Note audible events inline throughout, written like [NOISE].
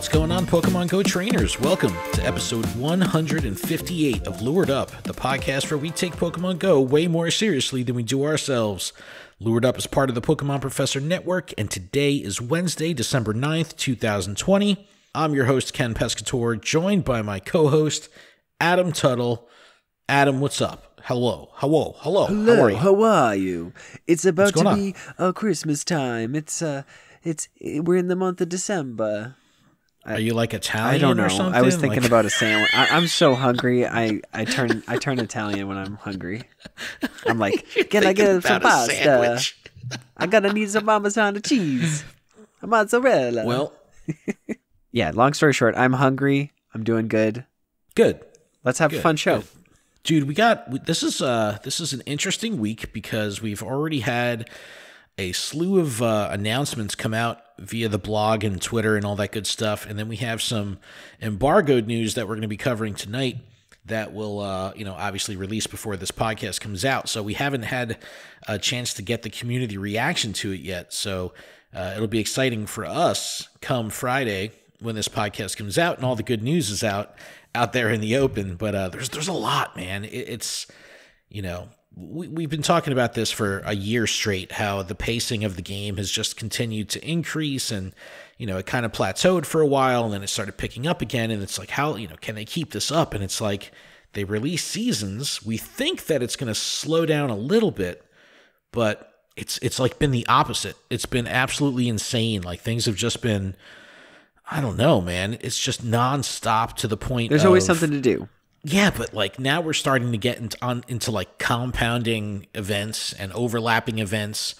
What's going on, Pokemon Go trainers? Welcome to episode 158 of Lured Up, the podcast where we take Pokemon Go way more seriously than we do ourselves. Lured Up is part of the Pokemon Professor Network, and today is Wednesday, December 9th, 2020. I'm your host, Ken Pescator, joined by my co host, Adam Tuttle. Adam, what's up? Hello, hello, hello. Hello, how are you? how are you? It's about to on? be uh, Christmas time. It's uh, it's we're in the month of December. Are you like Italian I don't know. or something? I was thinking Like- about a sandwich. I, I'm so hungry. I I turn I turn Italian when I'm hungry. I'm like, [LAUGHS] can I get some pasta? I gotta need some Parmesan cheese, a mozzarella. Well, [LAUGHS] yeah. Long story short, I'm hungry. I'm doing good. good. Let's have a fun show. good. dude we got this is uh this is an interesting week because we've already had a slew of uh, announcements come out via the blog and twitter and all that good stuff. And then we have some embargoed news that we're going to be covering tonight that will uh, you know obviously release before this podcast comes out. So we haven't had a chance to get the community reaction to it yet. So uh, it'll be exciting for us come friday when this podcast comes out and all the good news is out out there in the open. But uh, there's there's a lot man. It, it's you know we, we've been talking about this for a year straight how the pacing of the game has just continued to increase and you know it kind of plateaued for a while and then it started picking up again. And it's like how you know can they keep this up? And it's like they release seasons. We think that it's going to slow down a little bit but it's it's like been the opposite. It's been absolutely insane. Like things have just been i don't know man. It's just nonstop to the point There's always something to do. Yeah, but like now we're starting to get into on into like compounding events and overlapping events.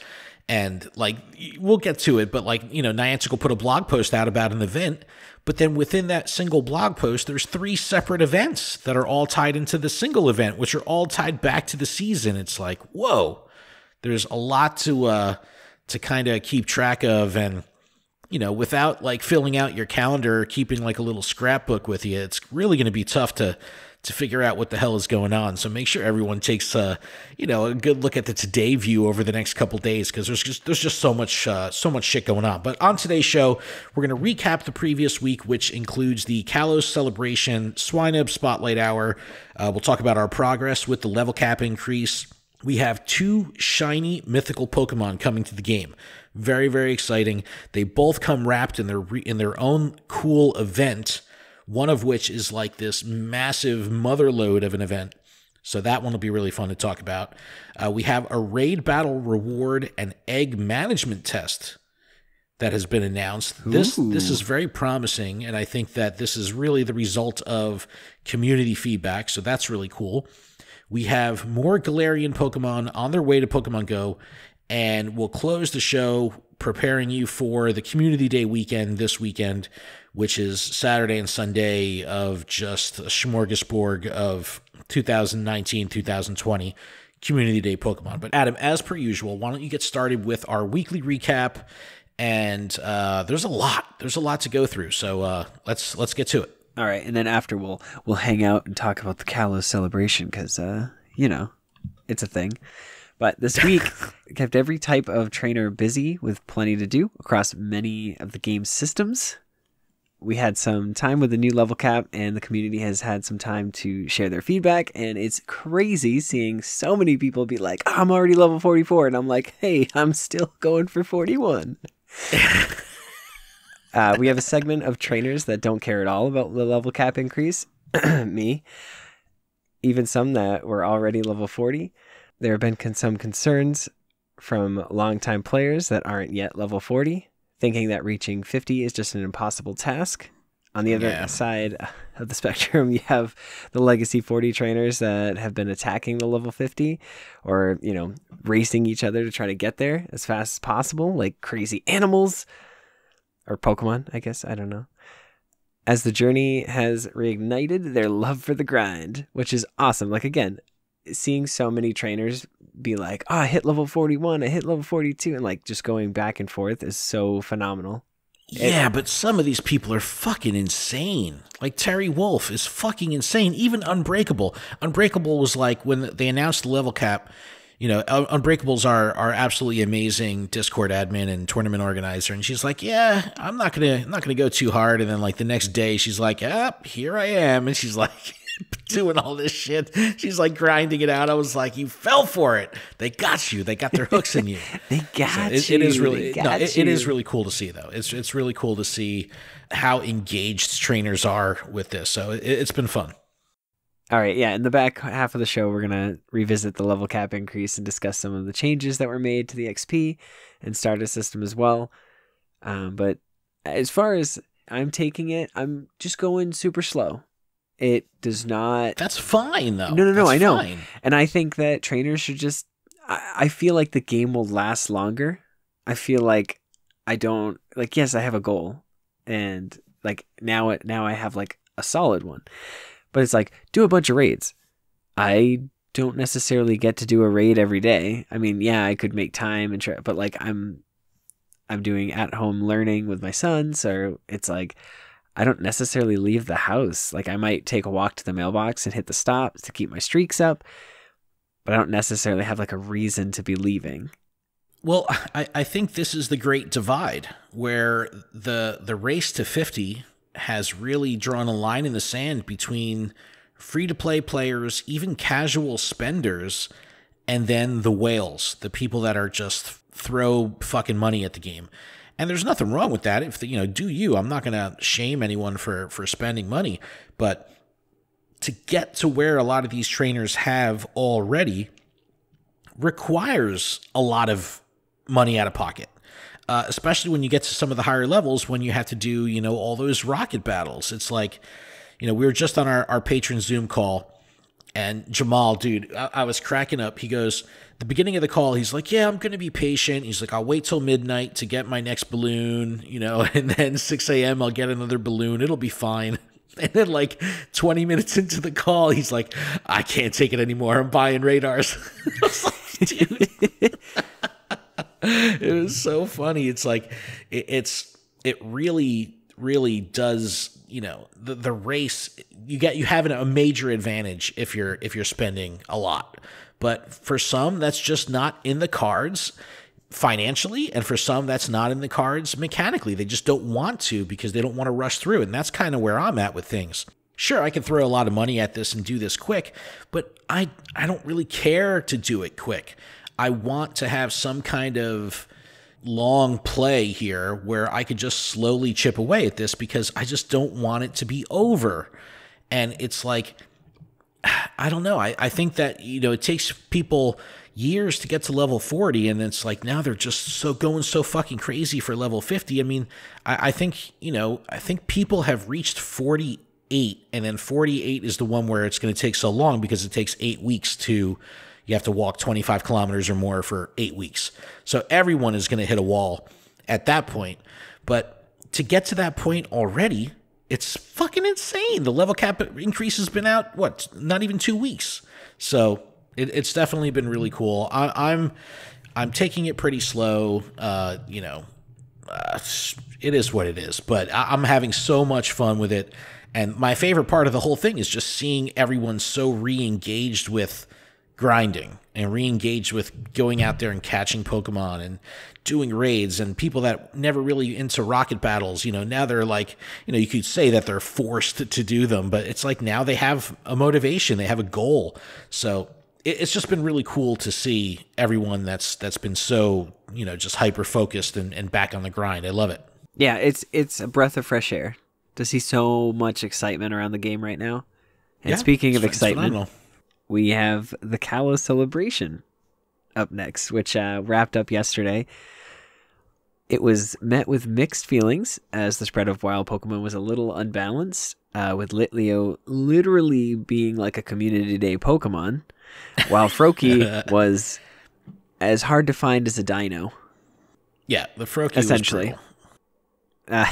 And like we'll get to it, but like, you know, Niantic will put a blog post out about an event, but then within that single blog post, there's three separate events that are all tied into the single event, which are all tied back to the season. It's like, whoa, there's a lot to uh to kind of keep track of and you know, without like filling out your calendar or keeping like a little scrapbook with you, it's really going to be tough to to figure out what the hell is going on. So make sure everyone takes a, you know, a good look at the today view over the next couple days because there's just there's just so much uh, so much shit going on. But on today's show, we're going to recap the previous week, which includes the Kalos Celebration Swinub Spotlight Hour. Uh, we'll talk about our progress with the level cap increase. We have two shiny mythical Pokemon coming to the game. Very, very exciting. They both come wrapped in their in their own cool event. One of which is like this massive mother load of an event. So that one will be really fun to talk about. Uh, we have a raid battle reward and egg management test that has been announced. This this is very promising, and I think that this is really the result of community feedback. So that's really cool. We have more Galarian Pokemon on their way to Pokemon Go, and we'll close the show preparing you for the Community Day weekend this weekend, which is Saturday and Sunday of just a smorgasbord of 2019 2020 Community Day Pokemon. But Adam, as per usual, why don't you get started with our weekly recap? And uh, there's a lot. There's a lot to go through. So uh, let's let's get to it. All right, and then after we'll we'll hang out and talk about the Kalos celebration because uh, you know, it's a thing. But this [LAUGHS] week kept every type of trainer busy with plenty to do across many of the game's systems. We had some time with the new level cap, and the community has had some time to share their feedback. And it's crazy seeing so many people be like, "I'm already level 44," and I'm like, "Hey, I'm still going for 41." [LAUGHS] Uh, we have a segment of trainers that don't care at all about the level cap increase. [CLEARS THROAT] Me. Even some that were already level 40. There have been some concerns from longtime players that aren't yet level 40, thinking that reaching 50 is just an impossible task. On the other Yeah. side [LAUGHS] of the spectrum, you have the legacy 40 trainers that have been attacking the level 50 or, you know, racing each other to try to get there as fast as possible, like crazy animals or Pokemon, I guess. I don't know. As the journey has reignited their love for the grind, which is awesome. Like, again, seeing so many trainers be like, oh, I hit level 41, I hit level 42, and like just going back and forth is so phenomenal. Yeah, but some of these people are fucking insane. Like Terry Wolf is fucking insane. Even Unbreakable. Unbreakable was like when they announced the level cap, you know, Unbreakables are are absolutely amazing Discord admin and tournament organizer, and she's like, yeah, I'm not gonna I'm not gonna go too hard, and then like the next day she's like, yep, here I am, and she's like. [LAUGHS] doing all this shit. She's like grinding it out. I was like, you fell for it. They got you. They got their hooks in you. [LAUGHS] they got so it, you. It is really no, it, it is really cool to see though. It's it's really cool to see how engaged trainers are with this. So it, it's been fun. All right, yeah. In the back half of the show, we're gonna revisit the level cap increase and discuss some of the changes that were made to the XP and starter system as well. Um, but as far as I'm taking it, I'm just going super slow. It does not. That's fine though. No, no, no. That's I know, fine. and I think that trainers should just. I, I feel like the game will last longer. I feel like I don't like. Yes, I have a goal, and like now, it now I have like a solid one but it's like do a bunch of raids. I don't necessarily get to do a raid every day. I mean, yeah, I could make time and try, but like I'm I'm doing at home learning with my son, so it's like I don't necessarily leave the house. Like I might take a walk to the mailbox and hit the stop to keep my streaks up, but I don't necessarily have like a reason to be leaving. Well, I, I think this is the great divide where the the race to 50 has really drawn a line in the sand between free to play players, even casual spenders, and then the whales, the people that are just throw fucking money at the game. And there's nothing wrong with that. If the, you know, do you? I'm not going to shame anyone for for spending money, but to get to where a lot of these trainers have already requires a lot of money out of pocket uh, especially when you get to some of the higher levels when you have to do, you know, all those rocket battles. It's like, you know, we were just on our, our Patreon Zoom call and Jamal, dude, I, I was cracking up. He goes, the beginning of the call, he's like, Yeah, I'm going to be patient. He's like, I'll wait till midnight to get my next balloon, you know, [LAUGHS] and then 6 a.m., I'll get another balloon. It'll be fine. [LAUGHS] And then, like 20 minutes into the call, he's like, I can't take it anymore. I'm buying radars. [LAUGHS] like, dude. it was so funny. It's like it, it's it really really does you know the the race you get you have a major advantage if you're if you're spending a lot. But for some that's just not in the cards financially. And for some that's not in the cards mechanically. They just don't want to because they don't want to rush through. And that's kind of where I'm at with things. Sure I can throw a lot of money at this and do this quick but I I don't really care to do it quick. I want to have some kind of long play here where I could just slowly chip away at this because I just don't want it to be over. And it's like, [SIGHS] I don't know. I, I think that, you know, it takes people years to get to level 40 and it's like now they're just so going so fucking crazy for level 50 i mean I, I, think you know i think people have reached 48 and then 48 is the one where it's going to take so long because it takes eight weeks to you have to walk 25 kilometers or more for eight weeks. So everyone is going to hit a wall at that point. But to get to that point already, it's fucking insane. The level cap increase has been out, what, not even two weeks. So it, it's definitely been really cool. I, am I'm, I'm taking it pretty slow. Uh, you know, uh, it is what it is, but I, I'm having so much fun with it. And my favorite part of the whole thing is just seeing everyone so re engaged with grinding and re-engage with going out there and catching Pokemon and doing raids and people that never really into rocket battles, you know, now they're like, you know, you could say that they're forced to do them, but it's like now they have a motivation, they have a goal. So it's just been really cool to see everyone that's that's been so, you know, just hyper focused and, and back on the grind. I love it. Yeah, it's it's a breath of fresh air to see so much excitement around the game right now. And yeah, speaking of excitement, we have the Kalos celebration up next, which uh, wrapped up yesterday. It was met with mixed feelings as the spread of wild Pokemon was a little unbalanced, uh, with Litleo literally being like a community day Pokemon, while Froakie [LAUGHS] was as hard to find as a dino. Yeah, the Froakie essentially. Uh,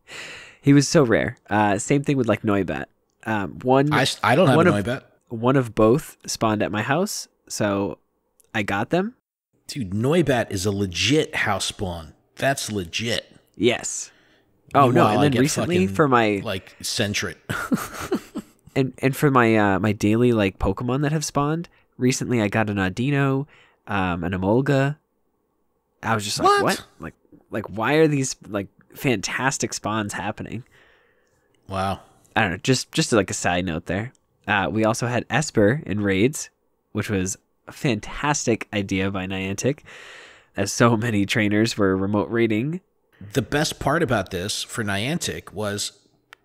[LAUGHS] he was so rare. Uh, same thing with like Noibat. Um, one I, I don't have a Noibat one of both spawned at my house, so I got them. Dude, Noibat is a legit house spawn. That's legit. Yes. Oh no! And then recently fucking, for my like Sentret, [LAUGHS] and and for my uh my daily like Pokemon that have spawned, Recently, I got an Audino, um, an Emolga. I was just like, What? what? Like, like why are these like fantastic spawns happening? Wow. I don't know. Just just like a side note there. Uh, we also had Espurr in raids, which was a fantastic idea by Niantic, as so many trainers were remote raiding. The best part about this for Niantic was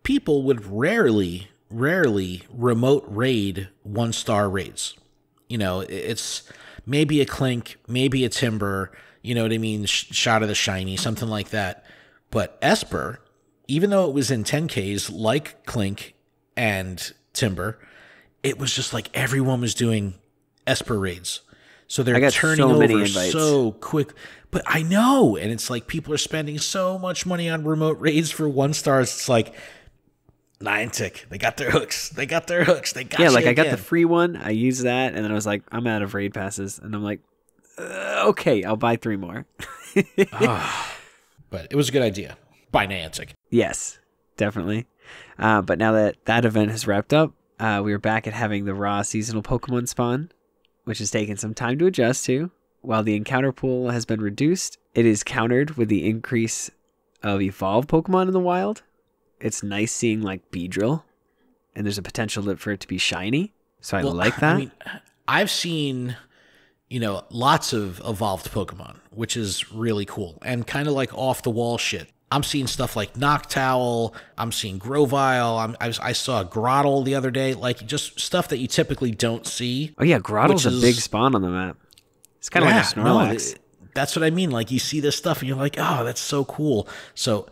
people would rarely, rarely remote raid one star raids. You know, it's maybe a Klink, maybe a Timburr, you know what I mean? Sh- shot of the Shiny, something like that. But Espurr, even though it was in 10Ks like Klink and Timburr, it was just like everyone was doing Espurr raids. So they're turning so over invites. so quick. But I know, and it's like people are spending so much money on remote raids for one stars. It's like Niantic, they got their hooks. They got their hooks. They got yeah, like I got the free one. I used that, and then I was like, I'm out of raid passes, and I'm like, uh, okay, I'll buy three more. [LAUGHS] but it was a good idea by Niantic. Yes, definitely. Uh, but now that that event has wrapped up, uh, we are back at having the raw seasonal Pokemon spawn, which has taken some time to adjust to. While the encounter pool has been reduced, it is countered with the increase of evolved Pokemon in the wild. It's nice seeing like Beedrill, and there's a potential for it to be shiny. So I Well, like that. I mean, I've seen, you know, lots of evolved Pokemon, which is really cool and kind of like off the wall shit. I'm seeing stuff like Noctowl. I'm seeing Grovyle. I'm, I, was, I saw Grottle the other day. Like just stuff that you typically don't see. oh yeah, Grottle's which a big spawn on the map. It's kind of like a no, Snorlax. th- that's what I mean. Like you see this stuff and you're like, oh, that's so cool. So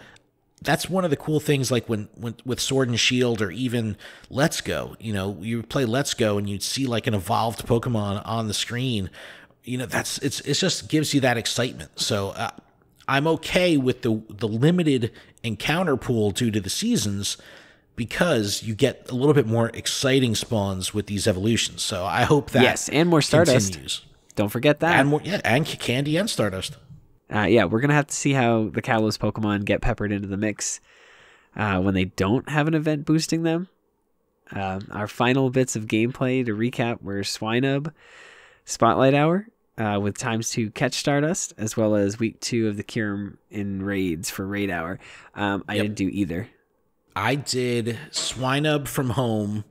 that's one of the cool things. Like when, when with Sword and Shield or even Let's Go, you know, you play Let's Go and you'd see like an evolved Pokemon on the screen. You know, that's it's it just gives you that excitement. So uh, I'm okay with the the limited encounter pool due to the seasons because you get a little bit more exciting spawns with these evolutions. So I hope that Yes, and more Stardust. continues. Don't forget that. And more, yeah, and Candy and Stardust. uh, yeah, we're gonna have to see how the Kalos Pokemon get peppered into the mix uh, when they don't have an event boosting them. Uh, our final bits of gameplay to recap were Swinub, Spotlight Hour, uh, with times to catch Stardust, as well as week two of the Kyurem in raids for Raid Hour. Um, I Yep. didn't do either. I did Swinub from home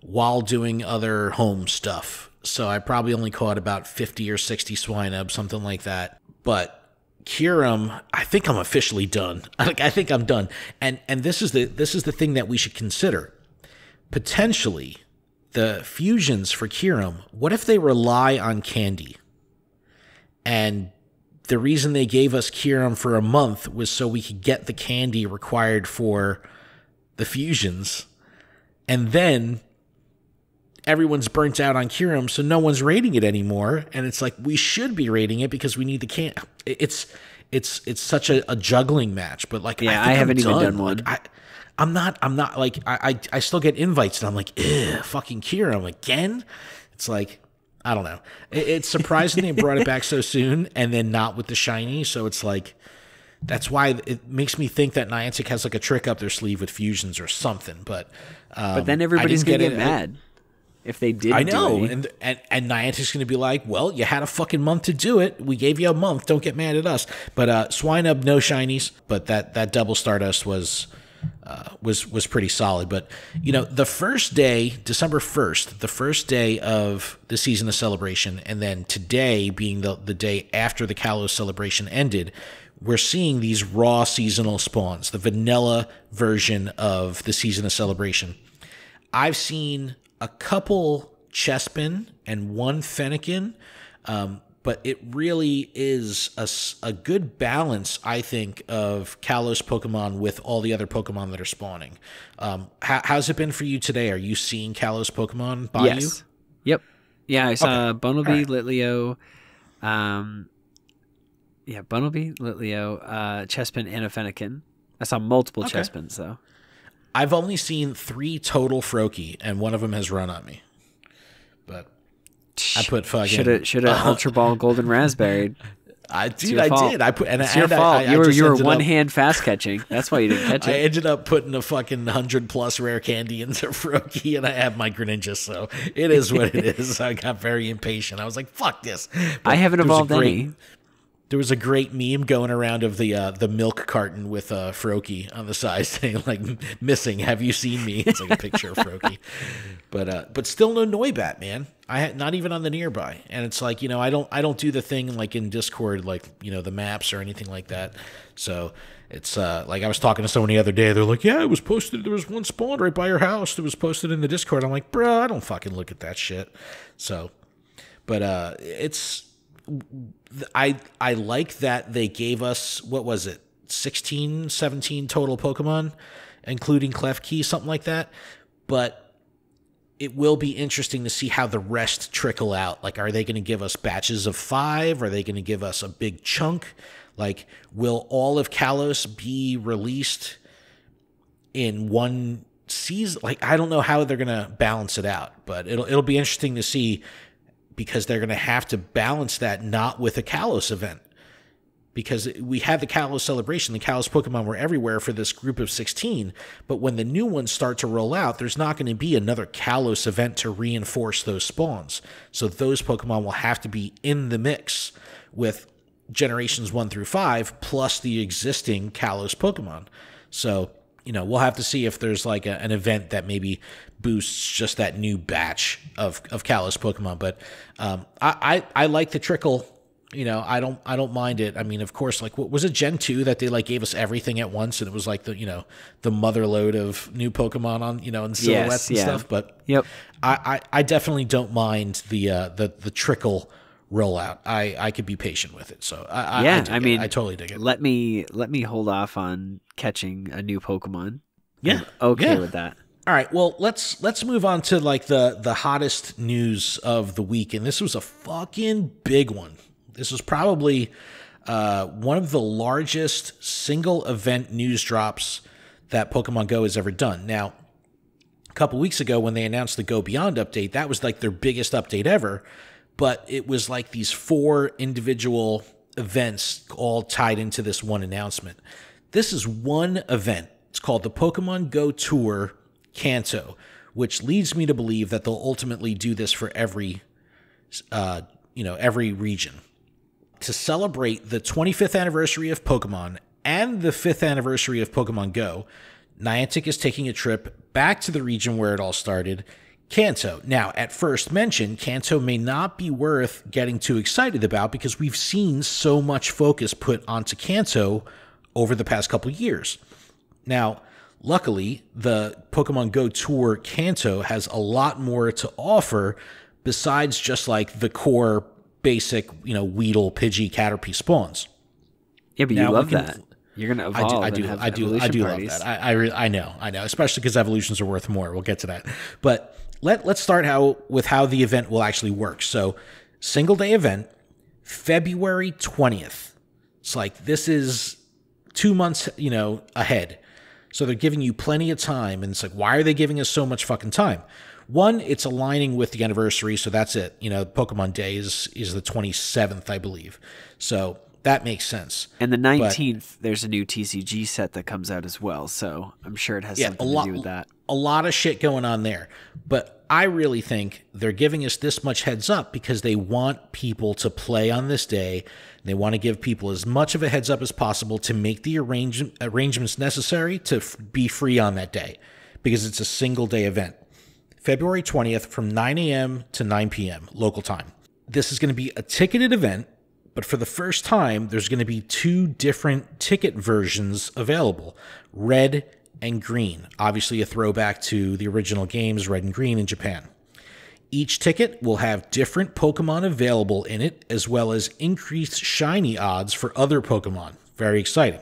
while doing other home stuff. So I probably only caught about 50 or 60 Swinub, something like that. But Kyurem, I think I'm officially done. [LAUGHS] Like I think I'm done. And and this is the this is the thing that we should consider. Potentially the fusions for Kyurem, what if they rely on candy? And the reason they gave us Kyurem for a month was so we could get the candy required for the fusions. And then everyone's burnt out on Kyurem, so no one's rating it anymore. And it's like we should be rating it because we need the can. It's it's it's such a, a juggling match. But like, Yeah, I I'm haven't even done Like, one. I, I'm not. I'm not like I, I. I still get invites, and I'm like, Ugh, fucking Kyurem again. It's like I don't know. It, it's surprising they brought it back so [LAUGHS] soon, and then not with the shiny. So it's like that's why it makes me think that Niantic has like a trick up their sleeve with fusions or something. But um, But then everybody's didn't gonna get, it. mad if they did. I know, and, and and Niantic's going to be like, "Well, you had a fucking month to do it. We gave you a month. Don't get mad at us." But uh, up no shinies. But that that double Stardust was uh, was was pretty solid. But you know, the first day, December first, the first day of the season of celebration, and then today being the the day after the Kalos celebration ended. We're seeing these raw seasonal spawns, the vanilla version of the season of celebration. I've seen a couple Chespin and one Fennekin, um, but it really is a, a good balance, I think, of Kalos Pokemon with all the other Pokemon that are spawning. Um, how, how's it been for you today? Are you seeing Kalos Pokemon by you? yes. Yep. Yeah, I saw Bunnelby, Litleo, um, yeah, Bunnelby, Litleo, uh, Chespin, and a Fennekin. I saw multiple Okay. Chespins though. I've only seen three total Froakie, and one of them has run on me. But I put fucking Should have should have [LAUGHS] Ultra Ball Golden Razz Berry. I dude, I fault. did. I put and, It's and your I- fault. I, I you were you were one up- hand fast catching. That's why you didn't catch [LAUGHS] I it. ended up putting a fucking hundred plus rare candy into Froakie, [LAUGHS] and I have my Greninja, so it is what it is. I got very impatient. I was like, "Fuck this!" But I haven't there was a evolved great- any. There was a great meme going around of the uh, the milk carton with uh, Froakie on the side [LAUGHS] saying like "missing." Have you seen me? It's like a picture of Froakie, [LAUGHS] but uh, but still no Noibat, man. I had not even on the nearby, and it's like you know I don't I don't do the thing like in Discord like you know the maps or anything like that. So it's uh, like I was talking to someone the other day. They're like, "Yeah, it was posted. There was one spawn right by your house that was posted in the Discord." I'm like, "Bro, I don't fucking look at that shit." So, but uh, it's I I like that they gave us what was it 16 17 total pokemon including Klefki something like that. But it will be interesting to see how the rest trickle out. Like are they going to give us batches of 5 are they going to give us a big chunk? Like will all of Kalos be released in one season? Like I don't know how they're going to balance it out but it'll it'll be interesting to see because they're going to have to balance that not with a Kalos event. Because we had the Kalos celebration, the Kalos Pokemon were everywhere for this group of 16, but when the new ones start to roll out, there's not going to be another Kalos event to reinforce those spawns. So those Pokemon will have to be in the mix with generations 1 through 5 plus the existing Kalos Pokemon. So you know, we'll have to see if there's like a, an event that maybe boosts just that new batch of of Kalos Pokemon. But um, I, I I like the trickle. You know, I don't I don't mind it. I mean, of course, like what was it Gen two that they like gave us everything at once, and it was like the you know the mother load of new Pokemon on you know and silhouettes and yeah. stuff. But Yep. I, I I definitely don't mind the uh, the the trickle rollout. I I could be patient with it. So I, I I, yeah, I, it. mean, I totally dig it. Let me let me hold off on catching a new Pokemon. Yeah, Okay yeah. with that. All right, well let's let's move on to like the the hottest news of the week, and this was a fucking big one. This was probably uh, one of the largest single event news drops that Pokemon Go has ever done. Now, a couple weeks ago when they announced the Go Beyond update, that was like their biggest update ever, but it was like these four individual events all tied into this one announcement. This is one event. It's called the Pokemon Go Tour Kanto, which leads me to believe that they'll ultimately do this for every uh, you know, every region. To celebrate the 25th anniversary of Pokemon and the 5th anniversary of Pokemon Go, Niantic is taking a trip back to the region where it all started, Kanto. Now, at first mention, Kanto may not be worth getting too excited about because we've seen so much focus put onto Kanto over the past couple years. Now, luckily, the Pokemon Go Tour Kanto has a lot more to offer besides just like the core basic, you know, Weedle, Pidgey, Caterpie spawns. Yeah, but Now you love can- that. You're gonna I do, evolve I do, I do, I do love that. I, I, re- I know, I know, especially because evolutions are worth more. We'll get to that, but let let's start how with how the event will actually work. So, single day event, February twentieth. It's like this is two months, you know, ahead. So they're giving you plenty of time, and it's like, why are they giving us so much fucking time? One, it's aligning with the anniversary, so that's it. You know, Pokemon Day is is the twenty seventh, I believe. So that makes sense. And the 19th, there's a new TCG set that comes out as well. So I'm sure it has Yeah, something a lot, to do with that. a lot of shit going on there. But I really think they're giving us this much heads up because they want people to play on this day. They want to give people as much of a heads up as possible to make the arrange- arrangements necessary to f- be free on that day because it's a single day event. February 20th from 9 a.m. to 9 p.m. local time. This is going to be a ticketed event, but for the first time, there's going to be two different ticket versions available red and green. Obviously, a throwback to the original games, red and green in Japan. Each ticket will have different Pokemon available in it, as well as increased shiny odds for other Pokemon. Very exciting.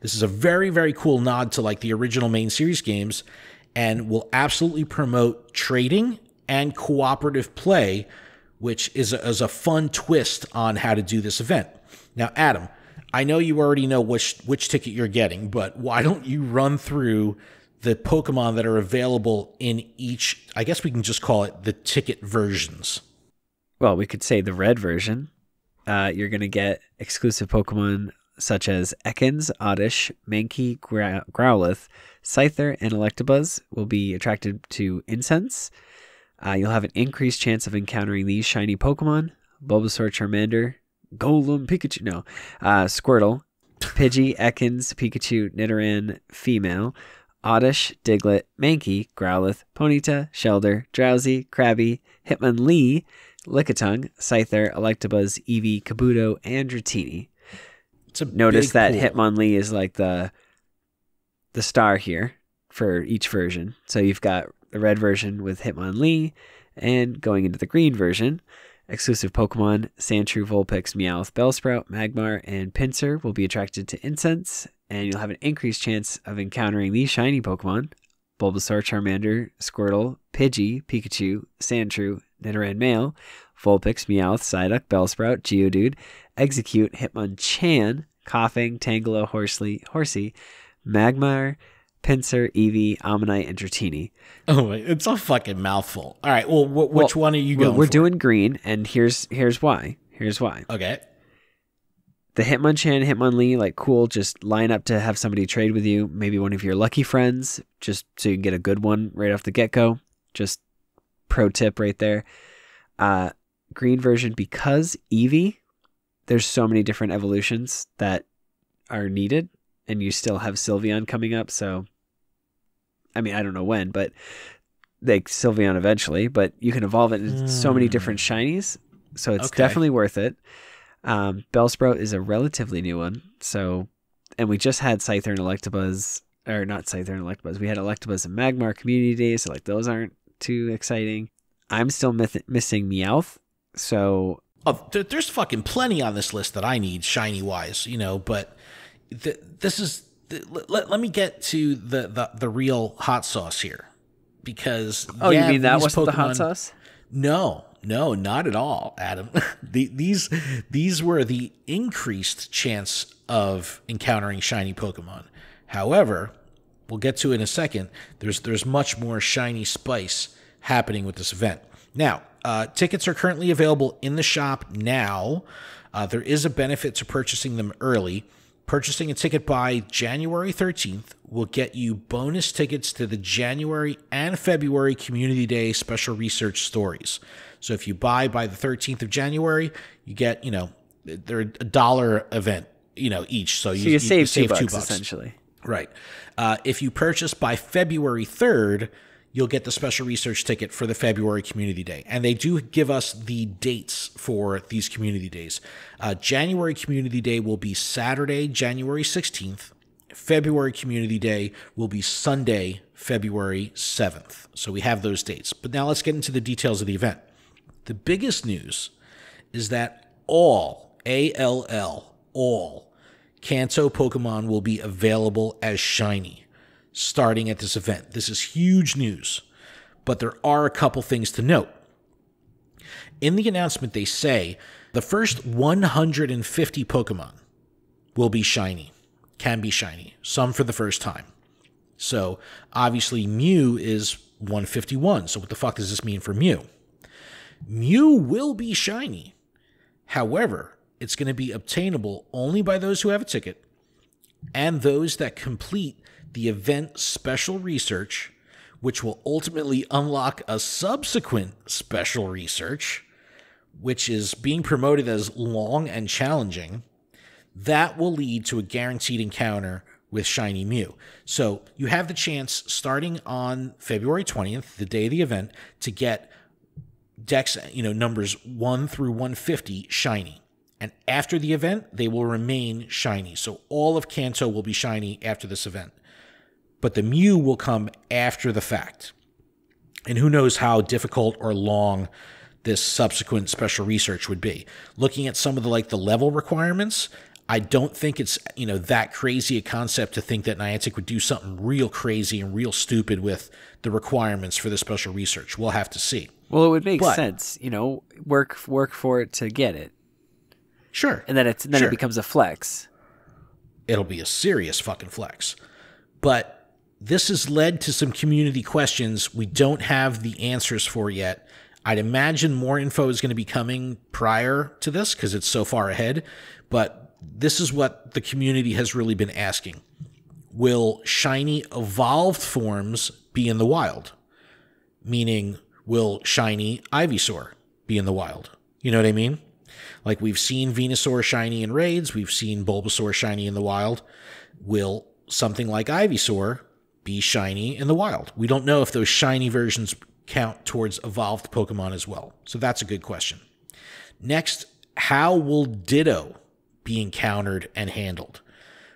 This is a very, very cool nod to like the original main series games and will absolutely promote trading and cooperative play, which is a, is a fun twist on how to do this event. Now, Adam, I know you already know which which ticket you're getting, but why don't you run through the Pokemon that are available in each? I guess we can just call it the ticket versions. Well, we could say the red version. uh, you're going to get exclusive Pokemon such as Ekans, Oddish, Mankey, Grow- Growlithe, Scyther, and Electabuzz will be attracted to incense. Uh, you'll have an increased chance of encountering these shiny Pokemon Bulbasaur, Charmander, Golem, Pikachu, no, uh, Squirtle, Pidgey, Ekans, Pikachu, Nidoran, Female, Oddish, Diglett, Mankey, Growlithe, Ponyta, Shelder, Drowzee, Krabby, Hitmonlee, Lickitung, Scyther, Electabuzz, Eevee, Kabuto, and Dratini. Notice that pool. Hitmonlee is like the the star here for each version. So you've got the red version with Hitmonlee, and going into the green version, exclusive Pokemon Sandshrew, Vulpix, Meowth, Bellsprout, Magmar, and Pinsir will be attracted to incense, and you'll have an increased chance of encountering these shiny Pokemon Bulbasaur, Charmander, Squirtle, Pidgey, Pikachu, Sandshrew, Nidoran Male, Vulpix, Meowth, Psyduck, Bellsprout, Geodude, Exeggcute, Hitmonchan, Koffing, Tangela, Horsely, Horsea, Magmar, Pinsir, Eevee, Omanyte, and Dratini. Oh, it's a fucking mouthful. All right. Well, wh- which Well, one are you going we're for? doing green, and here's here's why. Here's why. Okay. The Hitmonchan, Hitmonlee, like cool, just line up to have somebody trade with you. Maybe one of your lucky friends, just so you can get a good one right off the get go. Just pro tip right there. Uh, green version because Eevee, there's so many different evolutions that are needed, and you still have Sylveon coming up. So, I mean, I don't know when, but like Sylveon eventually. But you can evolve it in so many Hmm. different shinies, so it's Okay. definitely worth it. Um, Bellsprout is a relatively new one, so and we just had Scyther and Electabuzz, or not Scyther and Electabuzz. We had Electabuzz and Magmar Community Days, so like those aren't too exciting. I'm still myth- missing Meowth, so Oh, there, there's fucking plenty on this list that I need shiny wise, you know. But th- this is th- let, let me get to the, the the real hot sauce here, because oh, yeah, you mean that wasn't the hot sauce? No, no, not at all, Adam. [LAUGHS] the, these these were the increased chance of encountering shiny Pokemon. However, we'll get to it in a second. There's there's much more shiny spice happening with this event. Now, uh, tickets are currently available in the shop now. Uh, there is a benefit to purchasing them early. Purchasing a ticket by January 13th will get you bonus tickets to the January and February Community Day special research stories. So if you buy by the 13th of January, you get, you know, they're a dollar event, you know, each. So you, So you, save, two, bucks, essentially. Right. Uh, if you purchase by February 3rd, you'll get the special research ticket for the February Community Day. And they do give us the dates for these community days. Uh, January Community Day will be Saturday, January 16th. February Community Day will be Sunday, February 7th. So we have those dates. But now let's get into the details of the event. The biggest news is that all, A L L, all Kanto Pokemon will be available as shiny starting at this event. This is huge news, but there are a couple things to note. In the announcement, they say the first 150 Pokemon will be shiny, can be shiny, some for the first time. So obviously, Mew is 151. So, what the fuck does this mean for Mew? Mew will be shiny. However, it's going to be obtainable only by those who have a ticket and those that complete the event special research, which will ultimately unlock a subsequent special research, which is being promoted as long and challenging. That will lead to a guaranteed encounter with Shiny Mew. So you have the chance starting on February 20th, the day of the event, to get decks, you know, numbers 1 through 150 shiny. And after the event, they will remain shiny. So all of Kanto will be shiny after this event. But the Mew will come after the fact. And who knows how difficult or long this subsequent special research would be. Looking at some of the like the level requirements, I don't think it's you know that crazy a concept to think that Niantic would do something real crazy and real stupid with the requirements for the special research. We'll have to see. Well, it would make But- sense, you know, work work for it to get it, Sure. and then it's then Sure. it becomes a flex. it'll be a serious fucking flex. But this has led to some community questions we don't have the answers for yet. I'd imagine more info is going to be coming prior to this because it's so far ahead. But this is what the community has really been asking. Will shiny evolved forms be in the wild? Meaning, will shiny Ivysaur be in the wild? You know what I mean? Like we've seen Venusaur shiny in raids, we've seen Bulbasaur shiny in the wild. Will something like Ivysaur be shiny in the wild? We don't know if those shiny versions count towards evolved Pokemon as well. So that's a good question. Next, how will Ditto be encountered and handled?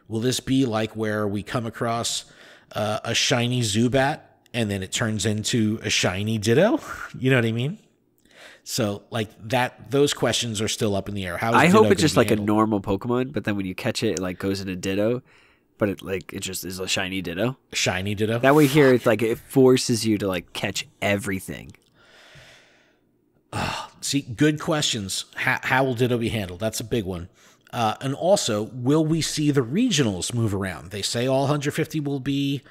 Will this be like where we come across uh, a shiny Zubat and then it turns into a shiny Ditto? [LAUGHS] You know what I mean? So like that, those questions are still up in the air. How is I Ditto hope it's just like handled? a normal Pokemon, but then when you catch it, it like goes into Ditto, but it like it just is a shiny Ditto. shiny Ditto. That way here, it's like it forces you to like catch everything. See, good questions. How, how will Ditto be handled? That's a big one. Uh, and also, will we see the regionals move around? They say all 150 will be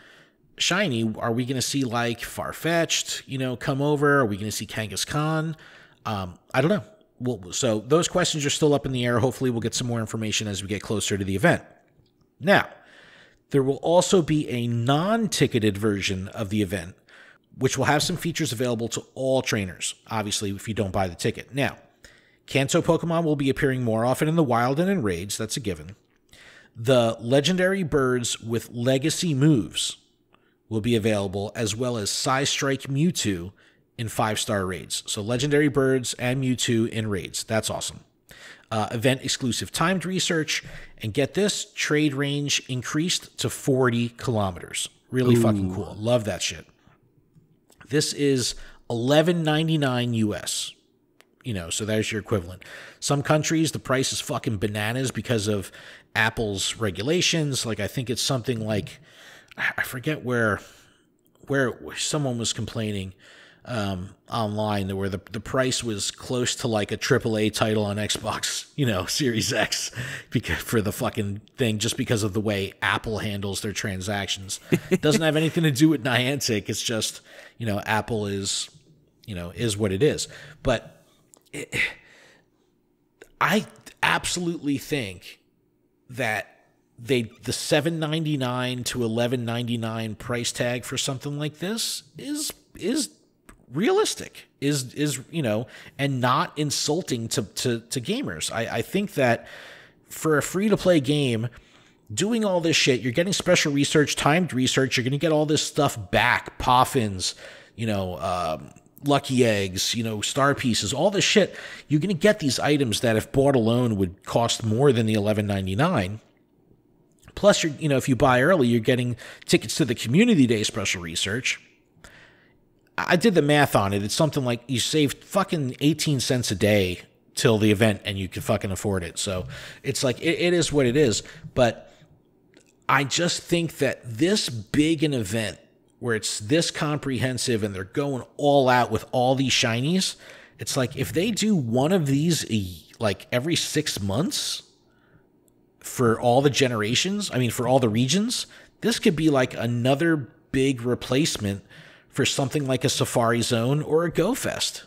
shiny. Are we going to see like Farfetch'd, you know, come over? Are we going to see Kangaskhan? Um, I don't know. Well, so those questions are still up in the air. Hopefully, we'll get some more information as we get closer to the event. Now, there will also be a non ticketed version of the event, which will have some features available to all trainers, obviously, if you don't buy the ticket. Now, Kanto Pokemon will be appearing more often in the wild and in raids, that's a given. The legendary birds with legacy moves will be available, as well as Psystrike Mewtwo in five star raids. So, legendary birds and Mewtwo in raids. That's awesome uh, event exclusive timed research. And get this trade range increased to 40 kilometers. Really fucking cool. Love that shit. This is 11.99 US. You know, so there's your equivalent. Some countries the price is fucking bananas because of Apple's regulations. Like I think it's something like I forget where where someone was complaining um, online where the, the price was close to like a AAA title on Xbox, you know, [LAUGHS] Series X because for the fucking thing just because of the way Apple handles their transactions. It [LAUGHS] doesn't have anything to do with Niantic. It's just, you know, Apple is, you know, is what it is. But it, [SIGHS] I absolutely think that they the 799 to 1199 price tag for something like this is is realistic is is you know and not insulting to to, to gamers. I, I think that for a free to play game doing all this shit you're getting special research timed research you're going to get all this stuff back poffins you know um, lucky eggs you know star pieces all this shit. You're going to get these items that if bought alone would cost more than the 1199 plus you're you know if you buy early you're getting tickets to the community day special research I did the math on it. It's something like you save fucking 18 cents a day till the event and you can fucking afford it. So it's like, it, it is what it is. But I just think that this big an event where it's this comprehensive and they're going all out with all these shinies, it's like if they do one of these like every six months for all the generations, I mean, for all the regions, this could be like another big replacement for something like a Safari Zone or a Go Fest.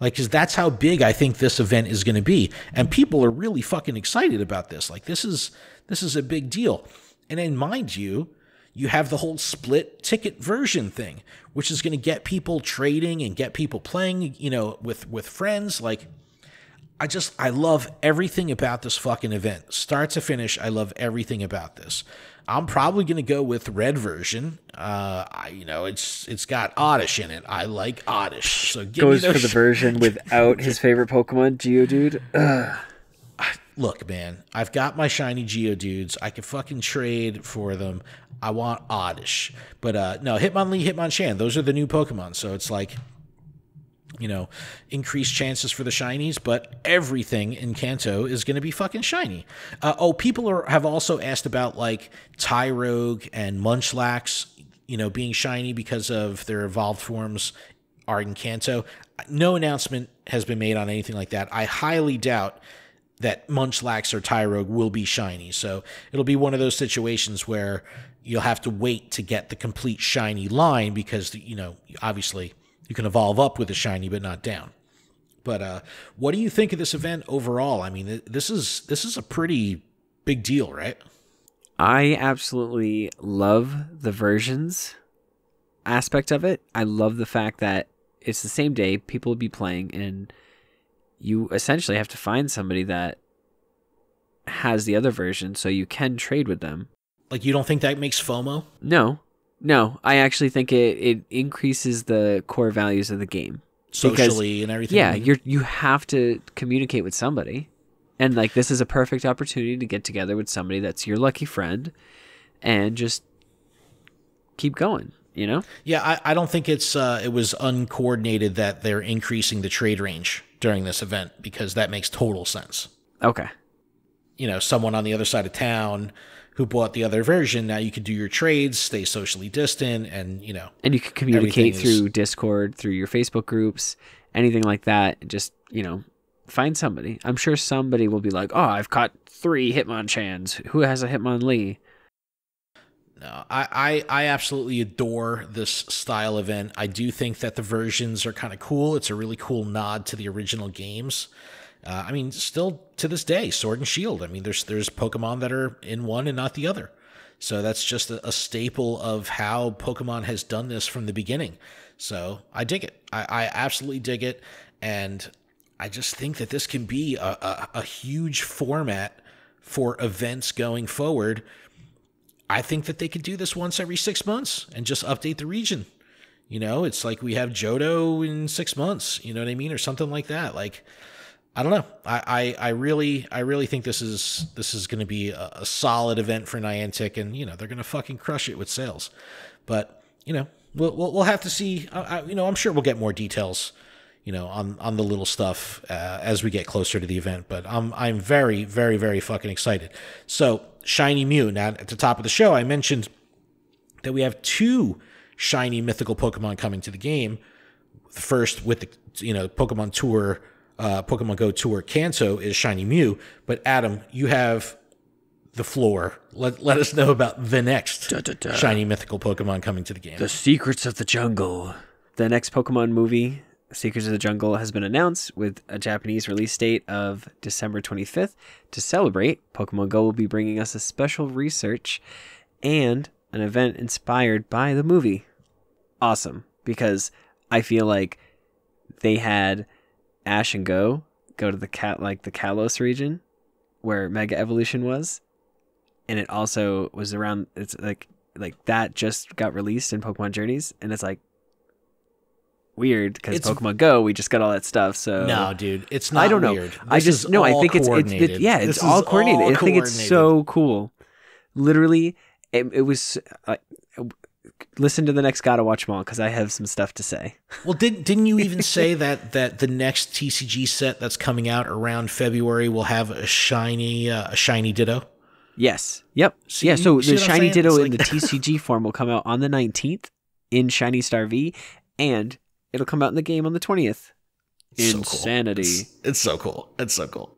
Like, cause that's how big I think this event is going to be, and people are really fucking excited about this. Like, this is this is a big deal. And then, mind you, you have the whole split ticket version thing, which is going to get people trading and get people playing, you know, with with friends. Like, I just I love everything about this fucking event, start to finish. I love everything about this. I'm probably gonna go with red version. Uh, I, you know, it's it's got Oddish in it. I like Oddish, so give Goes me for the version [LAUGHS] without his favorite Pokemon, Geodude. Ugh. Look, man, I've got my shiny Geodudes. I can fucking trade for them. I want Oddish, but uh, no, Hitmonlee, Hitmonchan. Those are the new Pokemon. So it's like, you know, increased chances for the shinies, but everything in Kanto is going to be fucking shiny. Uh, oh, people are, have also asked about like Tyrogue and Munchlax, you know, being shiny because of their evolved forms are in Kanto. No announcement has been made on anything like that. I highly doubt that Munchlax or Tyrogue will be shiny. So it'll be one of those situations where you'll have to wait to get the complete shiny line because, you know, obviously you can evolve up with a shiny, but not down. But uh, what do you think of this event overall? I mean, this is this is a pretty big deal, right? I absolutely love the versions aspect of it. I love the fact that it's the same day, people will be playing, and you essentially have to find somebody that has the other version so you can trade with them. Like, you don't think that makes FOMO? No, no. I actually think it, it increases the core values of the game. Socially Because, and everything. Yeah, you're you have to communicate with somebody. And like this is a perfect opportunity to get together with somebody that's your lucky friend and just keep going, you know? Yeah, I, I don't think it's uh, it was uncoordinated that they're increasing the trade range during this event because that makes total sense. Okay. You know, someone on the other side of town who bought the other version, now you could do your trades, stay socially distant, and you know, And you can communicate Everything is- through Discord, through your Facebook groups, anything like that. Just, you know, find somebody. I'm sure somebody will be like, "Oh, I've caught 3 Hitmonchans. Who has a Hitmonlee?" No, I, I, I absolutely adore this style event. I do think that the versions are kind of cool. It's a really cool nod to the original games. Uh, I mean, still to this day, Sword and Shield. I mean, there's there's Pokemon that are in one and not the other. So that's just a, a staple of how Pokemon has done this from the beginning. So I dig it. I, I absolutely dig it, and I just think that this can be a, a, a huge format for events going forward. I think that they could do this once every six months and just update the region. You know, it's like we have Johto in six months. You know what I mean, or something like that. Like, I don't know. I I, I really I really think this is this is going to be a, a solid event for Niantic, and you know they're going to fucking crush it with sales. But you know, we'll we'll, we'll have to see. I, I, you know, I'm sure we'll get more details. You know, on on the little stuff uh, as we get closer to the event. But I'm I'm very very very fucking excited. So shiny Mew. Now at the top of the show, I mentioned that we have two shiny mythical Pokemon coming to the game. The first with the you know Pokemon Tour, uh, Pokemon Go Tour Kanto is shiny Mew. But Adam, you have the floor. Let let us know about the next Da-da-da. shiny mythical Pokemon coming to the game. The Secrets of the Jungle. The next Pokemon movie, Secrets of the Jungle, has been announced with a Japanese release date of December 25th. To celebrate, Pokemon Go will be bringing us a special research and an event inspired by the movie. Awesome, because I feel like they had Ash and Goh go to the cat like the Kalos region where Mega Evolution was, and it also was around. It's like like that just got released in Pokemon Journeys, and it's like weird because It's- Pokemon Go, we just got all that stuff. So no, dude, it's not I don't know. weird. I just no. I think it's, it's it, yeah, it's all coordinated. all I think it's so cool. Literally, it, it was. Uh, listen to the next Gotta Watch Mall because I have some stuff to say. [LAUGHS] Well, didn't didn't you even say that that the next TCG set that's coming out around February will have a shiny uh, a shiny Ditto? Yes. Yep. See- yeah. So the Shiny? Ditto It's in the [LAUGHS] TCG form will come out on the 19th in Shiny Star V, and it'll come out in the game on the 20th. So cool. Insanity. It's, it's so cool. It's so cool.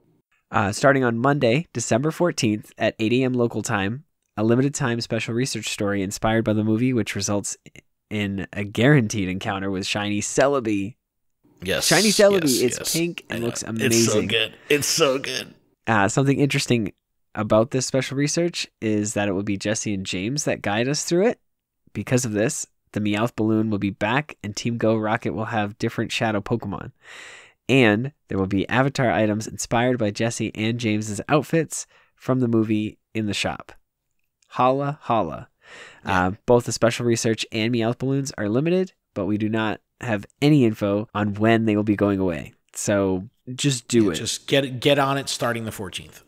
Uh, starting on Monday, December 14th at 8 a.m. local time, a limited time special research story inspired by the movie, which results in a guaranteed encounter with Shiny Celebi. Yes, Shiny Celebi yes, is yes. pink and looks It's so amazing. good. It's so good. Uh, something interesting about this special research is that it will be Jessie and James that guide us through it. Because of this, the Meowth balloon will be back, and Team Go Rocket will have different shadow Pokemon. And there will be avatar items inspired by Jessie and James's outfits from the movie in the shop. Holla, holla. Uh, both the special research and Meowth balloons are limited, but we do not have any info on when they will be going away. So just do Yeah, it. Just get get on it starting the 14th.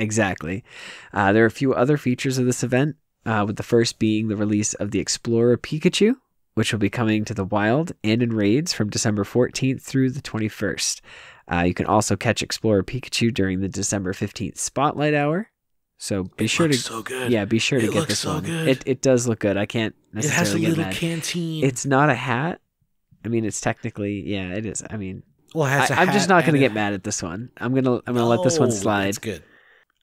Exactly. Uh, there are a few other features of this event, uh, with the first being the release of the Explorer Pikachu, which will be coming to the wild and in raids from December 14th through the 21st. Uh, you can also catch Explorer Pikachu during the December 15th Spotlight Hour. So be It sure to so good. yeah, be sure to get looks this so one. good. It it does look good. I can't necessarily It has a little canteen. It's not a hat. I mean, it's technically yeah, it is. I mean, well, it has I, a I'm just not going to get mad at this one. I'm gonna I'm gonna let this one slide. That's good.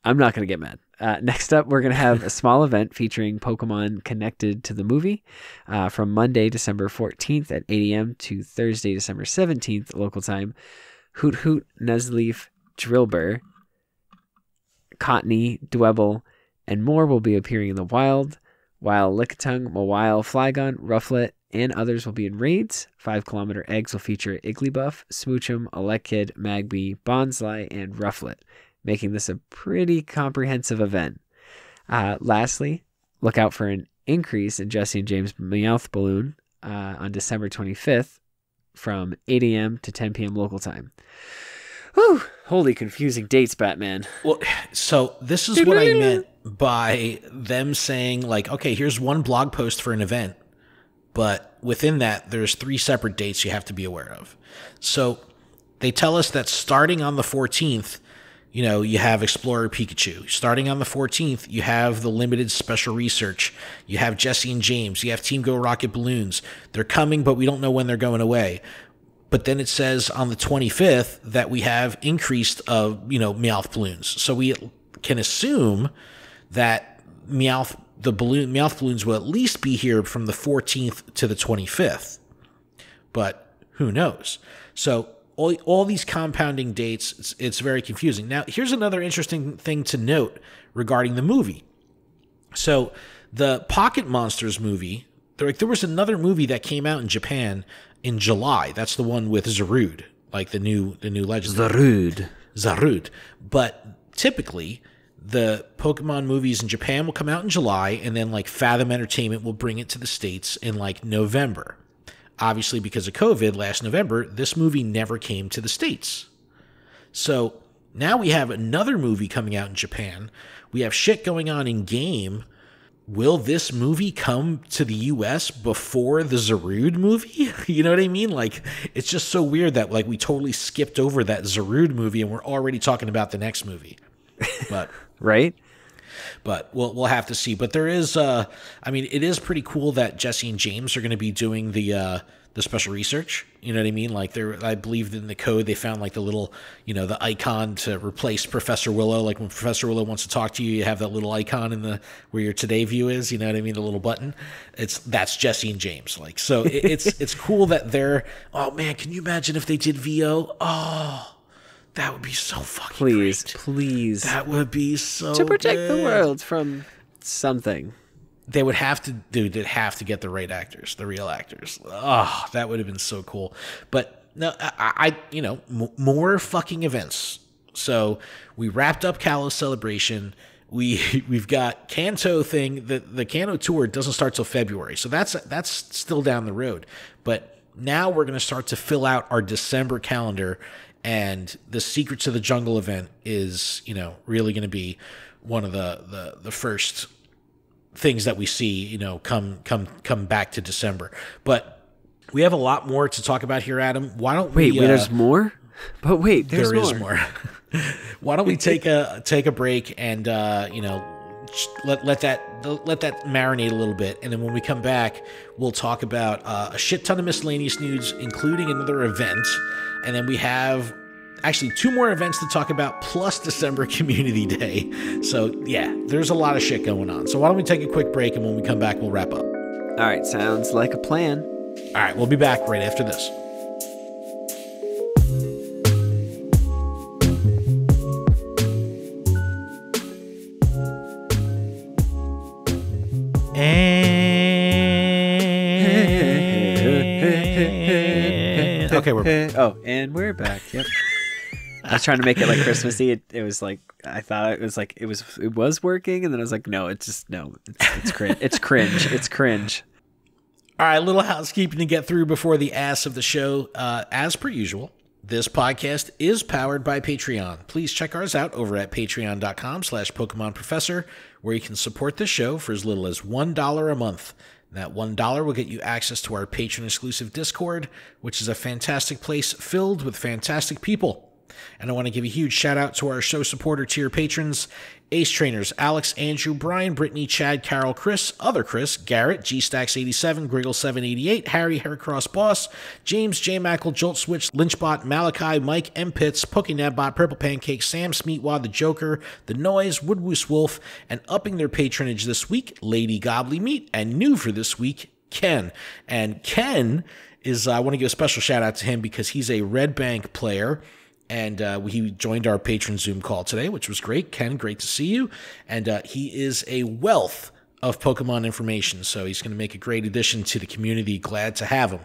I'm not going to get mad. Uh, next up, we're going to have a [LAUGHS] small event featuring Pokemon connected to the movie uh, from Monday, December 14th at 8 a.m. to Thursday, December 17th, local time. Hoothoot, Nuzleaf, Drillbur, Cottonee, Dwebble, and more will be appearing in the wild, while Lickitung, Mawile, Flygon, Rufflet, and others will be in raids. Five kilometer eggs will feature Igglybuff, Smoochum, Elekid, Magby, Bonsly, and Rufflet, making this a pretty comprehensive event. Uh, lastly, look out for an increase in Jessie and James Meowth Balloon uh, on December 25th from 8 a.m. to 10 p.m. local time. Whew, holy confusing dates, Batman. Well, so this is what I meant by them saying, like, okay, here's one blog post for an event, but within that, there's three separate dates you have to be aware of. So they tell us that starting on the 14th, you know, you have Explorer Pikachu. Starting on the 14th, you have the limited special research. You have Jessie and James. You have Team Go Rocket Balloons. They're coming, but we don't know when they're going away. But then it says on the 25th that we have increased of, you know, Meowth balloons. So we can assume that Meowth the balloon Meowth balloons will at least be here from the 14th to the 25th. But who knows? So all, all these compounding dates, it's, it's very confusing. Now, here's another interesting thing to note regarding the movie. So, the Pocket Monsters movie, there, like, there was another movie that came out in Japan in July. That's the one with Zarude, like the new the new legend. Zarude. Zarude. But typically, the Pokemon movies in Japan will come out in July, and then like Fathom Entertainment will bring it to the States in like November. Obviously, because of COVID last November, this movie never came to the States. So now we have another movie coming out in Japan. We have shit going on in game. Will this movie come to the US before the Zarude movie? [LAUGHS] you know what I mean? Like, it's just so weird that like we totally skipped over that Zarude movie and we're already talking about the next movie. But [LAUGHS] right? but we'll we'll have to see. But there is, uh, I mean, it is pretty cool that Jessie and James are going to be doing the uh, the special research. You know what I mean? Like there, I believe in the code they found like the little, you know, the icon to replace Professor Willow. Like when Professor Willow wants to talk to you, you have that little icon in the where your today view is. You know what I mean? The little button. It's that's Jessie and James. Like so, it, it's [LAUGHS] it's cool that they're. Oh man, can you imagine if they did VO? Oh. That would be so fucking Please, great. please. That would be so to protect the world from something. They would have to, do They'd have to get the right actors, the real actors. Oh, that would have been so cool. But no, I, I you know, m- more fucking events. So we wrapped up Kalos celebration. We [LAUGHS] we've got Kanto thing. The the Kanto tour doesn't start till February, so that's that's still down the road. But now we're going to start to fill out our December calendar, and the Secrets of the Jungle event is you know really going to be one of the the the first things that we see, you know, come come come back to December. But we have a lot more to talk about here, Adam. Why don't Wait, we? wait uh, there's more? [LAUGHS] But wait, there's there more. is more. [LAUGHS] Why don't we take a take a break and uh, you know let let that let that marinate a little bit, and then when we come back, we'll talk about uh, a shit ton of miscellaneous news, including another event, and then we have actually two more events to talk about plus December [LAUGHS] Community Day. So yeah, there's a lot of shit going on. So why don't we take a quick break, and when we come back, we'll wrap up. All right, sounds like a plan. All right, we'll be back right after this. And [LAUGHS] okay, we're back. [LAUGHS] Oh, and we're back. Yep. I was trying to make it like Christmassy. It, it was like I thought it was like it was it was working, and then I was like, no, it's just no, it's it's cringe. It's cringe. It's cringe. All right, little housekeeping to get through before the ass of the show. Uh, as per usual, this podcast is powered by Patreon. Please check ours out over at patreon.com slash Pokemon Professor, where you can support this show for as little as $1 a month. That $1 will get you access to our patron exclusive Discord, which is a fantastic place filled with fantastic people. And I want to give a huge shout out to our show supporter tier patrons Ace Trainers, Alex, Andrew, Brian, Brittany, Chad, Carol, Chris, Other Chris, Garrett, G Stacks 87, Griggle 788, Harry, Hercross Boss, James, J. Mackle, Jolt Switch, Lynchbot, Malachi, Mike, M. Pitts, Pokinetbot, Purple Pancake, Sam Smeatwad, The Joker, The Noise, Woodwoos Wolf, and upping their patronage this week, Lady Gobbly Meat, and new for this week, Ken. And Ken is, uh, I want to give a special shout out to him because he's a Red Bank player and uh, he joined our patron Zoom call today, which was great. Ken, great to see you. And uh, he is a wealth of Pokemon information, so he's going to make a great addition to the community. Glad to have him.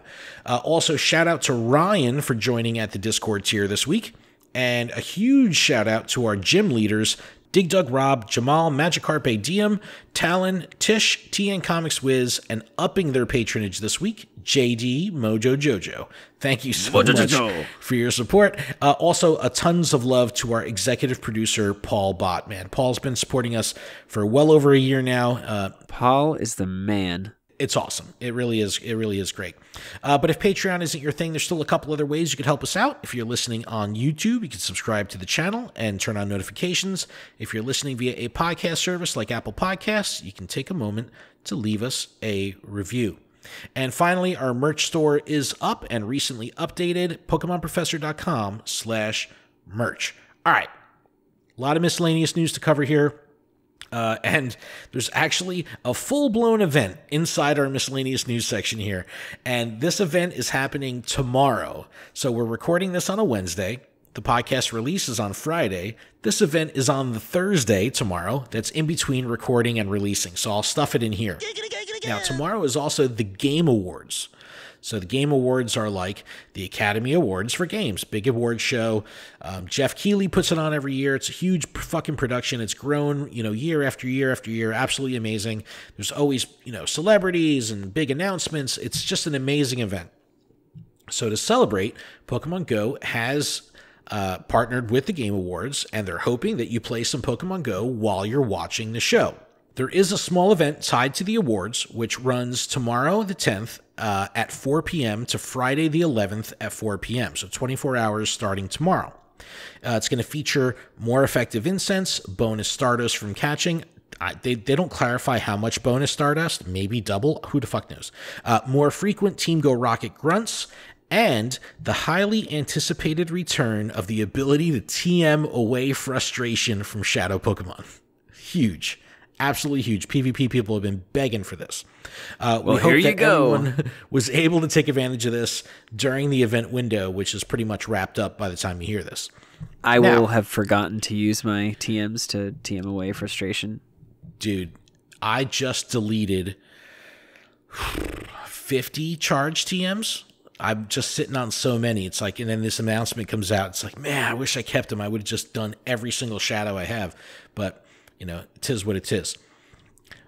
Uh, also, shout out to Ryan for joining at the Discord tier this week. And a huge shout out to our gym leaders, Dig Dug Rob, Jamal, Magikarp Diem, Talon, Tish, TN Comics Wiz, and upping their patronage this week, JD Mojo Jojo. Thank you so Mojo much Jojo. for your support. Uh, also, a tons of love to our executive producer, Paul Botman. Paul's been supporting us for well over a year now. Uh, Paul is the man it's awesome. It really is. It really is great. Uh, but if Patreon isn't your thing, there's still a couple other ways you could help us out. If you're listening on YouTube, you can subscribe to the channel and turn on notifications. If you're listening via a podcast service like Apple Podcasts, you can take a moment to leave us a review. And finally, our merch store is up and recently updated, PokemonProfessor.com slash merch. All right. A lot of miscellaneous news to cover here. Uh, and there's actually a full blown event inside our miscellaneous news section here. And this event is happening tomorrow. So we're recording this on a Wednesday. The podcast releases on Friday. This event is on the Thursday tomorrow. That's in between recording and releasing. So I'll stuff it in here. Now, tomorrow is also the Game Awards. So the Game Awards are like the Academy Awards for games, big award show. Um, Geoff Keighley puts it on every year. It's a huge fucking production. It's grown, you know, year after year after year. Absolutely amazing. There's always, you know, celebrities and big announcements. It's just an amazing event. So to celebrate, Pokemon Go has uh, partnered with the Game Awards, and they're hoping that you play some Pokemon Go while you're watching the show. There is a small event tied to the awards, which runs tomorrow, the 10th, uh, at 4 p.m. to Friday, the 11th, at 4 p.m. So 24 hours starting tomorrow. Uh, it's going to feature more effective incense, bonus Stardust from catching. I, they, they don't clarify how much bonus Stardust, maybe double, who the fuck knows. Uh, more frequent Team Go Rocket grunts, and the highly anticipated return of the ability to TM away frustration from Shadow Pokemon. [LAUGHS] Huge absolutely huge. PvP people have been begging for this. Uh, well, we hope that go. everyone [LAUGHS] was able to take advantage of this during the event window, which is pretty much wrapped up by the time you hear this. I now, will have forgotten to use my TMs to TM away frustration. Dude, I just deleted 50 charge TMs. I'm just sitting on so many. It's like, and then this announcement comes out. It's like, man, I wish I kept them. I would have just done every single shadow I have. But you know, tis what it is.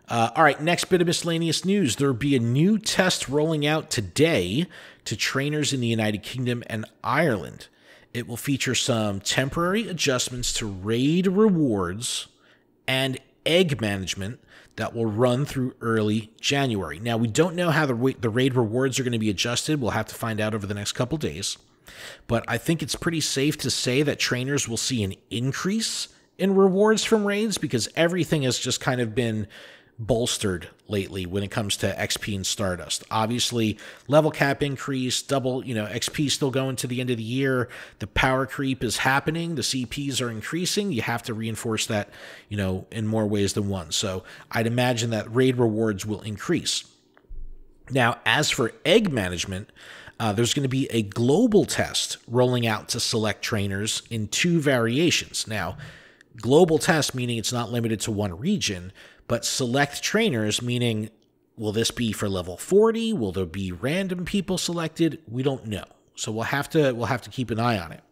Uh, all right, next bit of miscellaneous news. There will be a new test rolling out today to trainers in the United Kingdom and Ireland. It will feature some temporary adjustments to raid rewards and egg management that will run through early January. Now, we don't know how the, the raid rewards are going to be adjusted. We'll have to find out over the next couple days. But I think it's pretty safe to say that trainers will see an increase in rewards from raids because everything has just kind of been bolstered lately when it comes to XP and Stardust. Obviously, level cap increase, double, you know, XP still going to the end of the year. The power creep is happening. The CPs are increasing. You have to reinforce that, you know, in more ways than one. So I'd imagine that raid rewards will increase. Now, as for egg management, uh, there's going to be a global test rolling out to select trainers in two variations. Now, global test, meaning it's not limited to one region, but select trainers, meaning will this be for level 40? Will there be random people selected? We don't know. So we'll have to we'll have to keep an eye on it.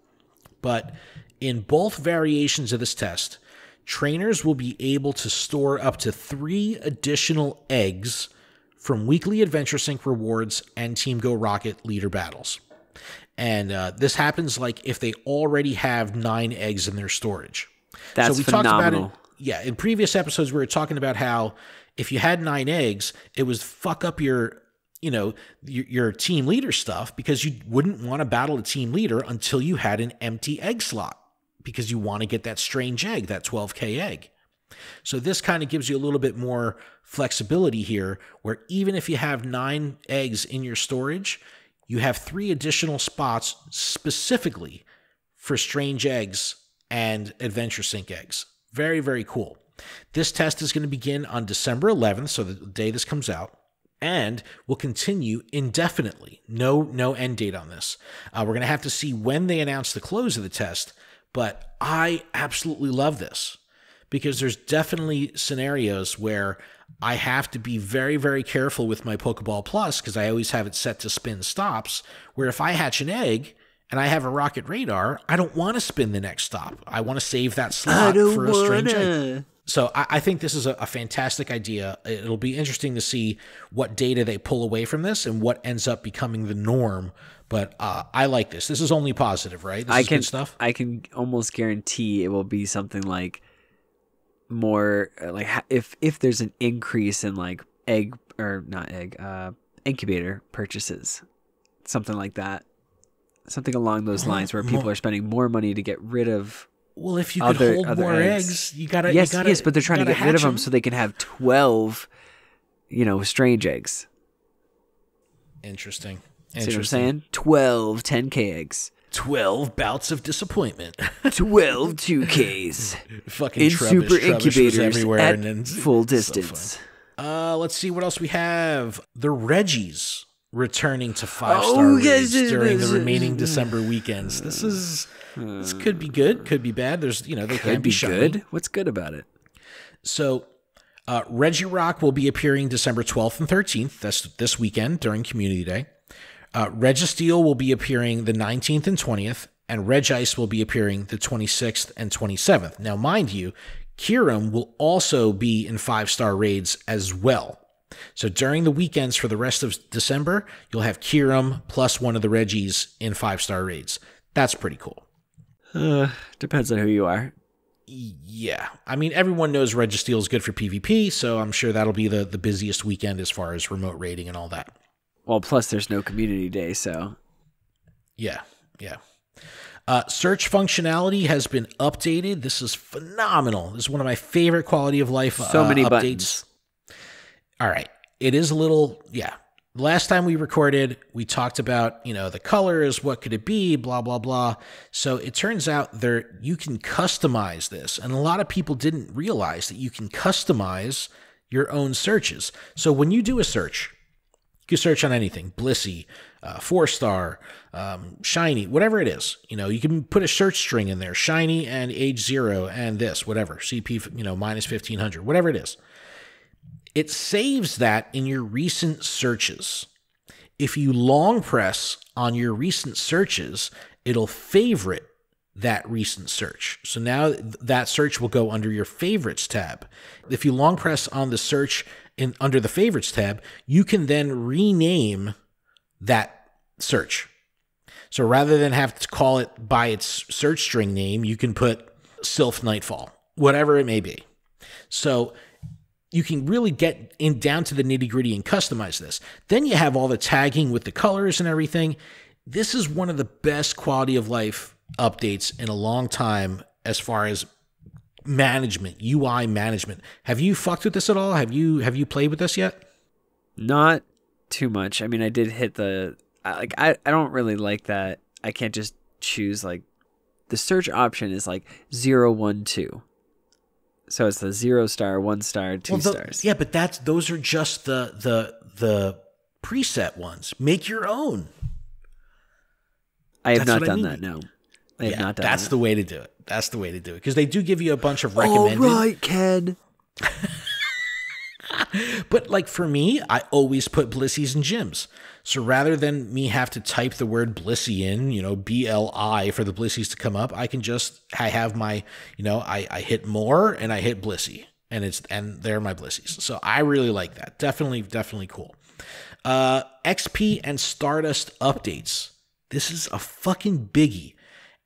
But in both variations of this test, trainers will be able to store up to 3 additional eggs from weekly Adventure Sync rewards and Team Go Rocket leader battles. And uh, this happens like if they already have nine eggs in their storage. That's so we phenomenal. talked about it. Yeah, in previous episodes we were talking about how if you had nine eggs, it was fuck up your you know, your, your team leader stuff because you wouldn't want to battle a team leader until you had an empty egg slot because you want to get that strange egg, that 12K egg. So this kind of gives you a little bit more flexibility here, where even if you have nine eggs in your storage, you have three additional spots specifically for strange eggs and adventure sync eggs. Very, very cool. This test is going to begin on December 11th, so the day this comes out, and will continue indefinitely. No, no end date on this. Uh, we're going to have to see when they announce the close of the test, but I absolutely love this because there's definitely scenarios where I have to be very, very careful with my Pokeball Plus because I always have it set to spin stops. Where if I hatch an egg and I have a rocket radar, I don't want to spin the next stop. I want to save that slot for a strange egg. So I, I, think this is a, a, fantastic idea. It'll be interesting to see what data they pull away from this and what ends up becoming the norm. But uh, I like this. This is only positive, right? This I can stuff. I can almost guarantee it will be something like more uh, like if if there's an increase in like egg or not egg uh incubator purchases something like that something along those lines where people are spending more money to get rid of well if you other, could hold more eggs. eggs. you gotta yes you gotta, yes but they're trying to get rid of them, them so they can have 12 you know strange eggs interesting See what I'm saying? 12 10k eggs. 12 bouts of disappointment. 12 2Ks. [LAUGHS] Fucking in Trubbish, super Trubbish incubators everywhere at and then, full [LAUGHS] distance. So uh, let's see what else we have. The Regis returning to five star oh, yes, during the remaining December weekends. This is this could be good, could be bad. There's you know they could be, be good. What's good about it? So uh, Regirock will be appearing December 12th and 13th. That's this weekend during Community Day. Uh, Registeel will be appearing the 19th and 20th, and Regice will be appearing the 26th and 27th. Now, mind you, Kyurem will also be in five star raids as well. So during the weekends for the rest of December, you'll have Kyurem plus one of the Reggies in five star raids. That's pretty cool. Uh, depends on who you are. Yeah. I mean, everyone knows Registeel is good for PvP, so I'm sure that'll be the, the busiest weekend as far as remote raiding and all that. Well, plus there's no community day, so. Yeah, yeah. Uh, search functionality has been updated. This is phenomenal. This is one of my favorite quality of life so uh, many updates. Buttons. All right. It is a little, yeah. Last time we recorded, we talked about, you know, the colors, what could it be, blah, blah, blah. So it turns out there you can customize this. And a lot of people didn't realize that you can customize your own searches. So when you do a search, you search on anything, Blissey, uh, four star, um, shiny, whatever it is. You know, you can put a search string in there, shiny and age zero and this, whatever, CP, you know, minus 1500, whatever it is. It saves that in your recent searches. If you long press on your recent searches, it'll favorite that recent search. So now that search will go under your favorites tab. If you long press on the search in under the favorites tab, you can then rename that search. So rather than have to call it by its search string name, you can put Sylph Nightfall, whatever it may be. So you can really get in down to the nitty gritty and customize this. Then you have all the tagging with the colors and everything. This is one of the best quality of life updates in a long time as far as management, UI management. Have you fucked with this at all? Have you have you played with this yet? Not too much. I mean, I did hit the like I I don't really like that. I can't just choose like the search option is like zero one two. So it's the zero star, one star, two well, the, stars. Yeah, but that's those are just the the the preset ones. Make your own. I have that's not done I mean. that. No, I have yeah, not done. That. That's that. the way to do it. That's the way to do it because they do give you a bunch of recommended. All right, Ken. [LAUGHS] but like for me, I always put Blissies and gyms. So rather than me have to type the word Blissey in, you know, B L I for the Blissies to come up, I can just I have my, you know, I, I hit more and I hit Blissey and it's and they're my Blissies. So I really like that. Definitely, definitely cool. Uh XP and Stardust updates. This is a fucking biggie.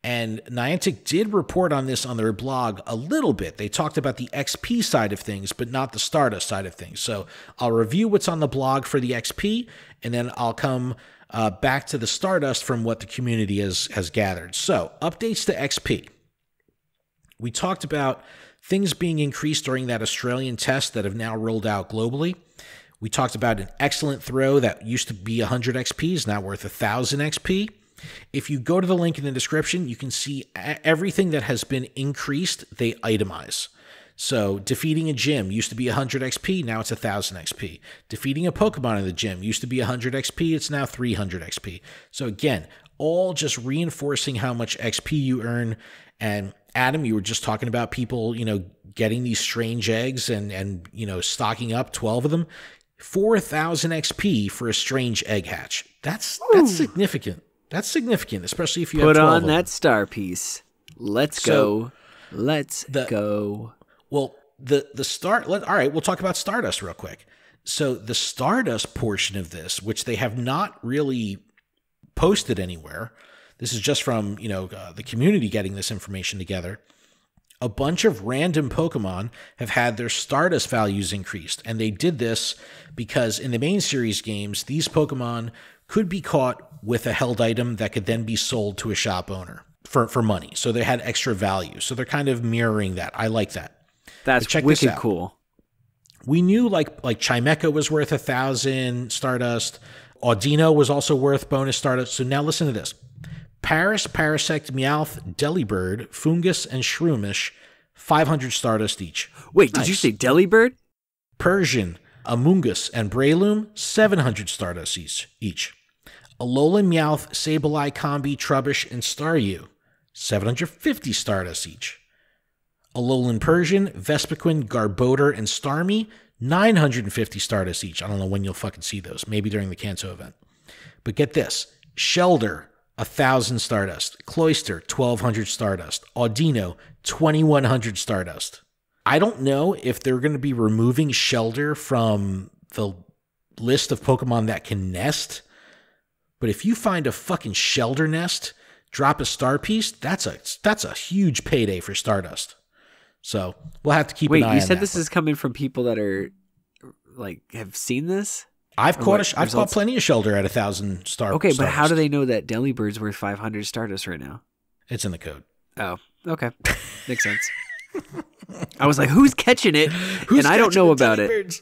And Niantic did report on this on their blog a little bit. They talked about the XP side of things, but not the Stardust side of things. So I'll review what's on the blog for the XP, and then I'll come uh, back to the Stardust from what the community has has gathered. So updates to XP. We talked about things being increased during that Australian test that have now rolled out globally. We talked about an excellent throw that used to be 100 XP is now worth 1000 XP. If you go to the link in the description, you can see everything that has been increased, they itemize. So, defeating a gym used to be 100 XP, now it's 1000 XP. Defeating a Pokemon in the gym used to be 100 XP, it's now 300 XP. So, again, all just reinforcing how much XP you earn. And Adam, you were just talking about people, you know, getting these strange eggs and and you know, stocking up 12 of them. 4000 XP for a strange egg hatch. That's that's significant. That's significant, especially if you put on that star piece. Let's so go. Let's the, go. Well, the the start. Let, all right, we'll talk about Stardust real quick. So the Stardust portion of this, which they have not really posted anywhere, this is just from you know uh, the community getting this information together. A bunch of random Pokemon have had their Stardust values increased, and they did this because in the main series games, these Pokemon could be caught with a held item that could then be sold to a shop owner for, for money. So they had extra value. So they're kind of mirroring that. I like that. That's check wicked cool. We knew like like Chimecho was worth a thousand Stardust. Audino was also worth bonus Stardust. So now listen to this. Paras, Parasect, Meowth, Delibird, Foongus, and Shroomish, 500 Stardust each. Wait, did you say Delibird? Persian, Amoonguss, and Breloom, 700 Stardust each. Alolan Meowth, Sableye, Combee, Trubbish, and Staryu, 750 Stardust each. Alolan Persian, Vespiquen, Garbodor, and Starmie, 950 Stardust each. I don't know when you'll fucking see those. Maybe during the Kanto event. But get this Shellder, 1,000 Stardust. Cloyster, 1,200 Stardust. Audino, 2,100 Stardust. I don't know if they're going to be removing Shellder from the list of Pokemon that can nest but if you find a fucking Shellder nest, drop a star piece, that's a that's a huge payday for Stardust. So we'll have to keep Wait, an eye. you said this is coming from people that are like have seen this. I've caught what, a, I've caught plenty of Shellder at a thousand star. Okay, Stardust. but how do they know that Delibird's worth five hundred Stardust right now? It's in the code. Oh, okay, makes sense. I was like, who's catching it? [LAUGHS] Who's and I don't know about it.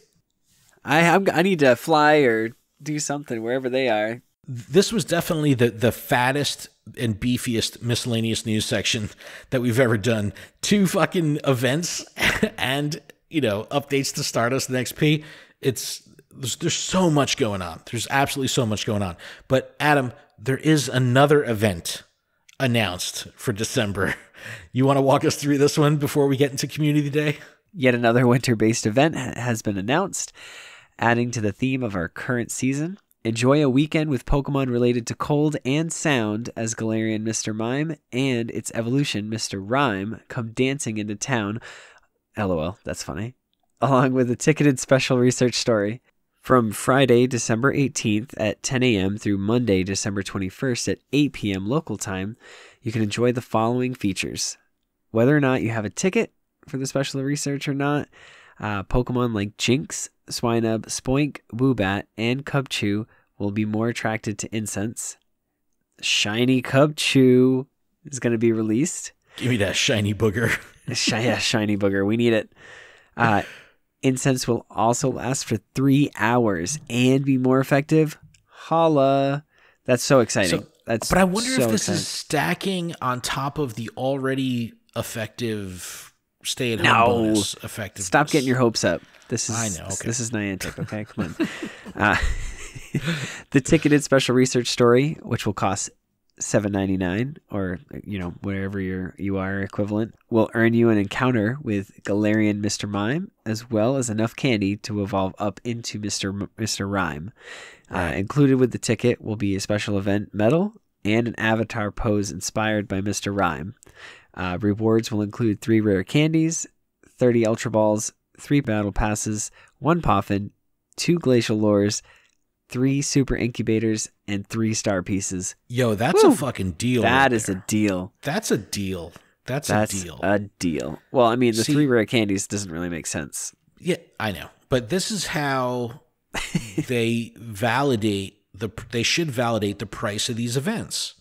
I I'm, I need to fly or do something wherever they are this was definitely the the fattest and beefiest miscellaneous news section that we've ever done. Two fucking events [LAUGHS] and you know updates to Stardust and XP. It's there's, there's so much going on. There's absolutely so much going on. But Adam, there is another event announced for December. [LAUGHS] You want to walk us through this one before we get into Community Day? Yet another winter based event has been announced, adding to the theme of our current season. Enjoy a weekend with Pokemon related to cold and sound as Galarian Mr. Mime and its evolution, Mr. Rime, come dancing into town. LOL, that's funny. Along with a ticketed special research story. From Friday, December 18th at 10 a.m. through Monday, December 21st at 8 p.m. local time, you can enjoy the following features. Whether or not you have a ticket for the special research or not, uh, Pokemon like Jynx, Swinub, Spoink, Woobat, and Cubchoo will be more attracted to incense. Shiny Cubchoo is going to be released. Give me that shiny booger. [LAUGHS] yeah, shiny booger. We need it. Uh, incense will also last for three hours and be more effective. Holla. That's so exciting. So, That's but I wonder so if this exciting. is stacking on top of the already effective stay at home no. bonus effective. Stop getting your hopes up. This is I know. Okay. This is Niantic. Okay, come on. [LAUGHS] uh, [LAUGHS] the ticketed special research story, which will cost seven ninety nine, or you know wherever you're you are equivalent, will earn you an encounter with Galarian Mr. Mime, as well as enough candy to evolve up into Mr. M- Mr. Rime. Uh, right. Uh, included with the ticket will be a special event medal and an avatar pose inspired by Mr. Rime. Uh, rewards will include three rare candies, 30 Ultra Balls, three Battle Passes, one Poffin, two Glacial Lures, three super incubators, and three star pieces. Yo, that's Woo. a fucking deal. That right is there. a deal. That's a deal. That's, That's a deal. a deal. Well, I mean, the See- three rare candies doesn't really make sense. yeah, I know. But this is how [LAUGHS] they validate the they should validate the price of these events.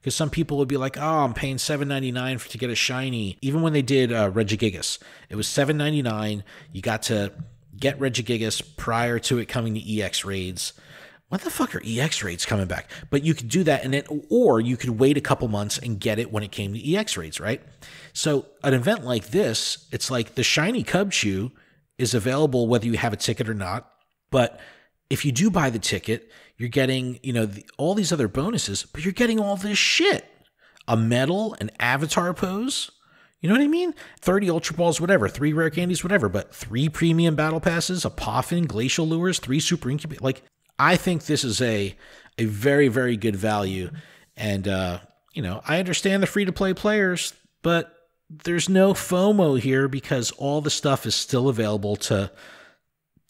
Because some people would be like, "Oh, I'm paying seven ninety nine to get a shiny." Even when they did uh, Regigigas, it was seven ninety nine. You got to get Regigigas prior to it coming to EX raids. What the fuck are EX raids coming back? But you could do that, and then or you could wait a couple months and get it when it came to EX raids, right? So an event like this, it's like the shiny Cubchoo is available whether you have a ticket or not. But if you do buy the ticket, you're getting, you know, the, all these other bonuses, but you're getting all this shit. A medal, an avatar pose. You know what I mean? 30 Ultra Balls, whatever, three rare candies, whatever, but three premium battle passes, a Poffin, Glacial Lures, three super incubate. Like, I think this is a a very, very good value. And uh, you know, I understand the free to play players, but there's no FOMO here because all the stuff is still available to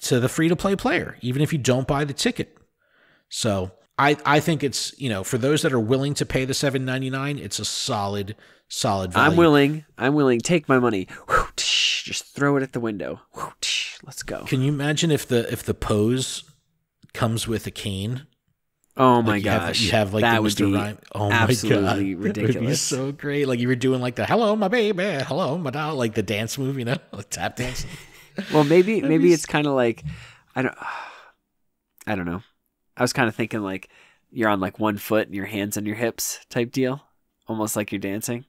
to the free to play player, even if you don't buy the ticket. So I I think it's you know for those that are willing to pay the seven ninety nine, it's a solid solid value. I'm willing. I'm willing. Take my money. Just throw it at the window. Let's go. Can you imagine if the if the pose comes with a cane? Oh my Like, you have- gosh. you have like that the would Mr. be Rhyme. Oh absolutely my god, [LAUGHS] That would be ridiculous. so great. Like you were doing like the "Hello, my baby," "Hello, my doll," like the dance move, you know, [LAUGHS] like tap dance. [LAUGHS] Well, maybe maybe be it's kind of like I don't [SIGHS] I don't know. I was kind of thinking like you're on like one foot and your hands on your hips type deal, almost like you're dancing.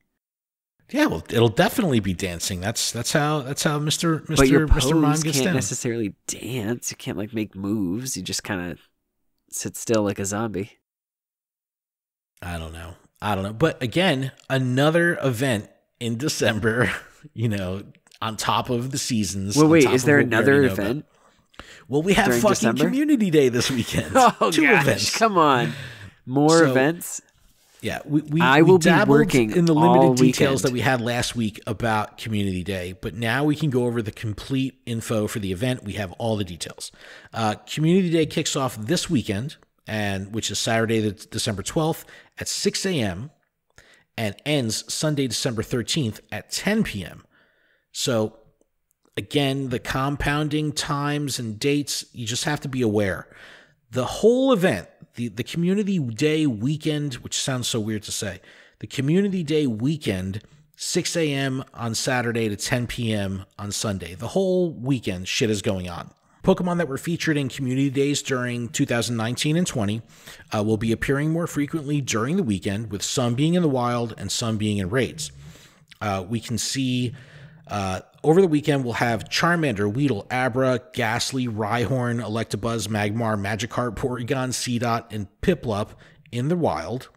Yeah, well, it'll definitely be dancing. That's that's how that's how Mister your Mister Mister Mime can't down. necessarily dance. You can't like make moves. You just kind of sit still like a zombie. I don't know. I don't know. But again, another event in [LAUGHS] December. You know, on top of the seasons. Well, wait, is there what we already another know about. event? Well, we have during fucking December? Community Day this weekend. [LAUGHS] Oh Two gosh, events. come on. More So, events? Yeah, we, we, I we will be dabbled working in the limited details that we had last week about Community Day, but now we can go over the complete info for the event. We have all the details. Uh, Community Day kicks off this weekend, and which is Saturday, the December twelfth at six a.m. and ends Sunday, December thirteenth at ten p.m. So again, the compounding times and dates, you just have to be aware. The whole event, the, the community day weekend, which sounds so weird to say, the community day weekend, 6 a.m. on Saturday to 10 p.m. on Sunday. The whole weekend, shit is going on. Pokemon that were featured in community days during 2019 and 20 uh, will be appearing more frequently during the weekend, with some being in the wild and some being in raids. Uh, we can see uh, over the weekend we'll have Charmander, Weedle, Abra, Gastly, Rhyhorn, Electabuzz, Magmar, Magikarp, Porygon, Seedot, and Piplup in the wild.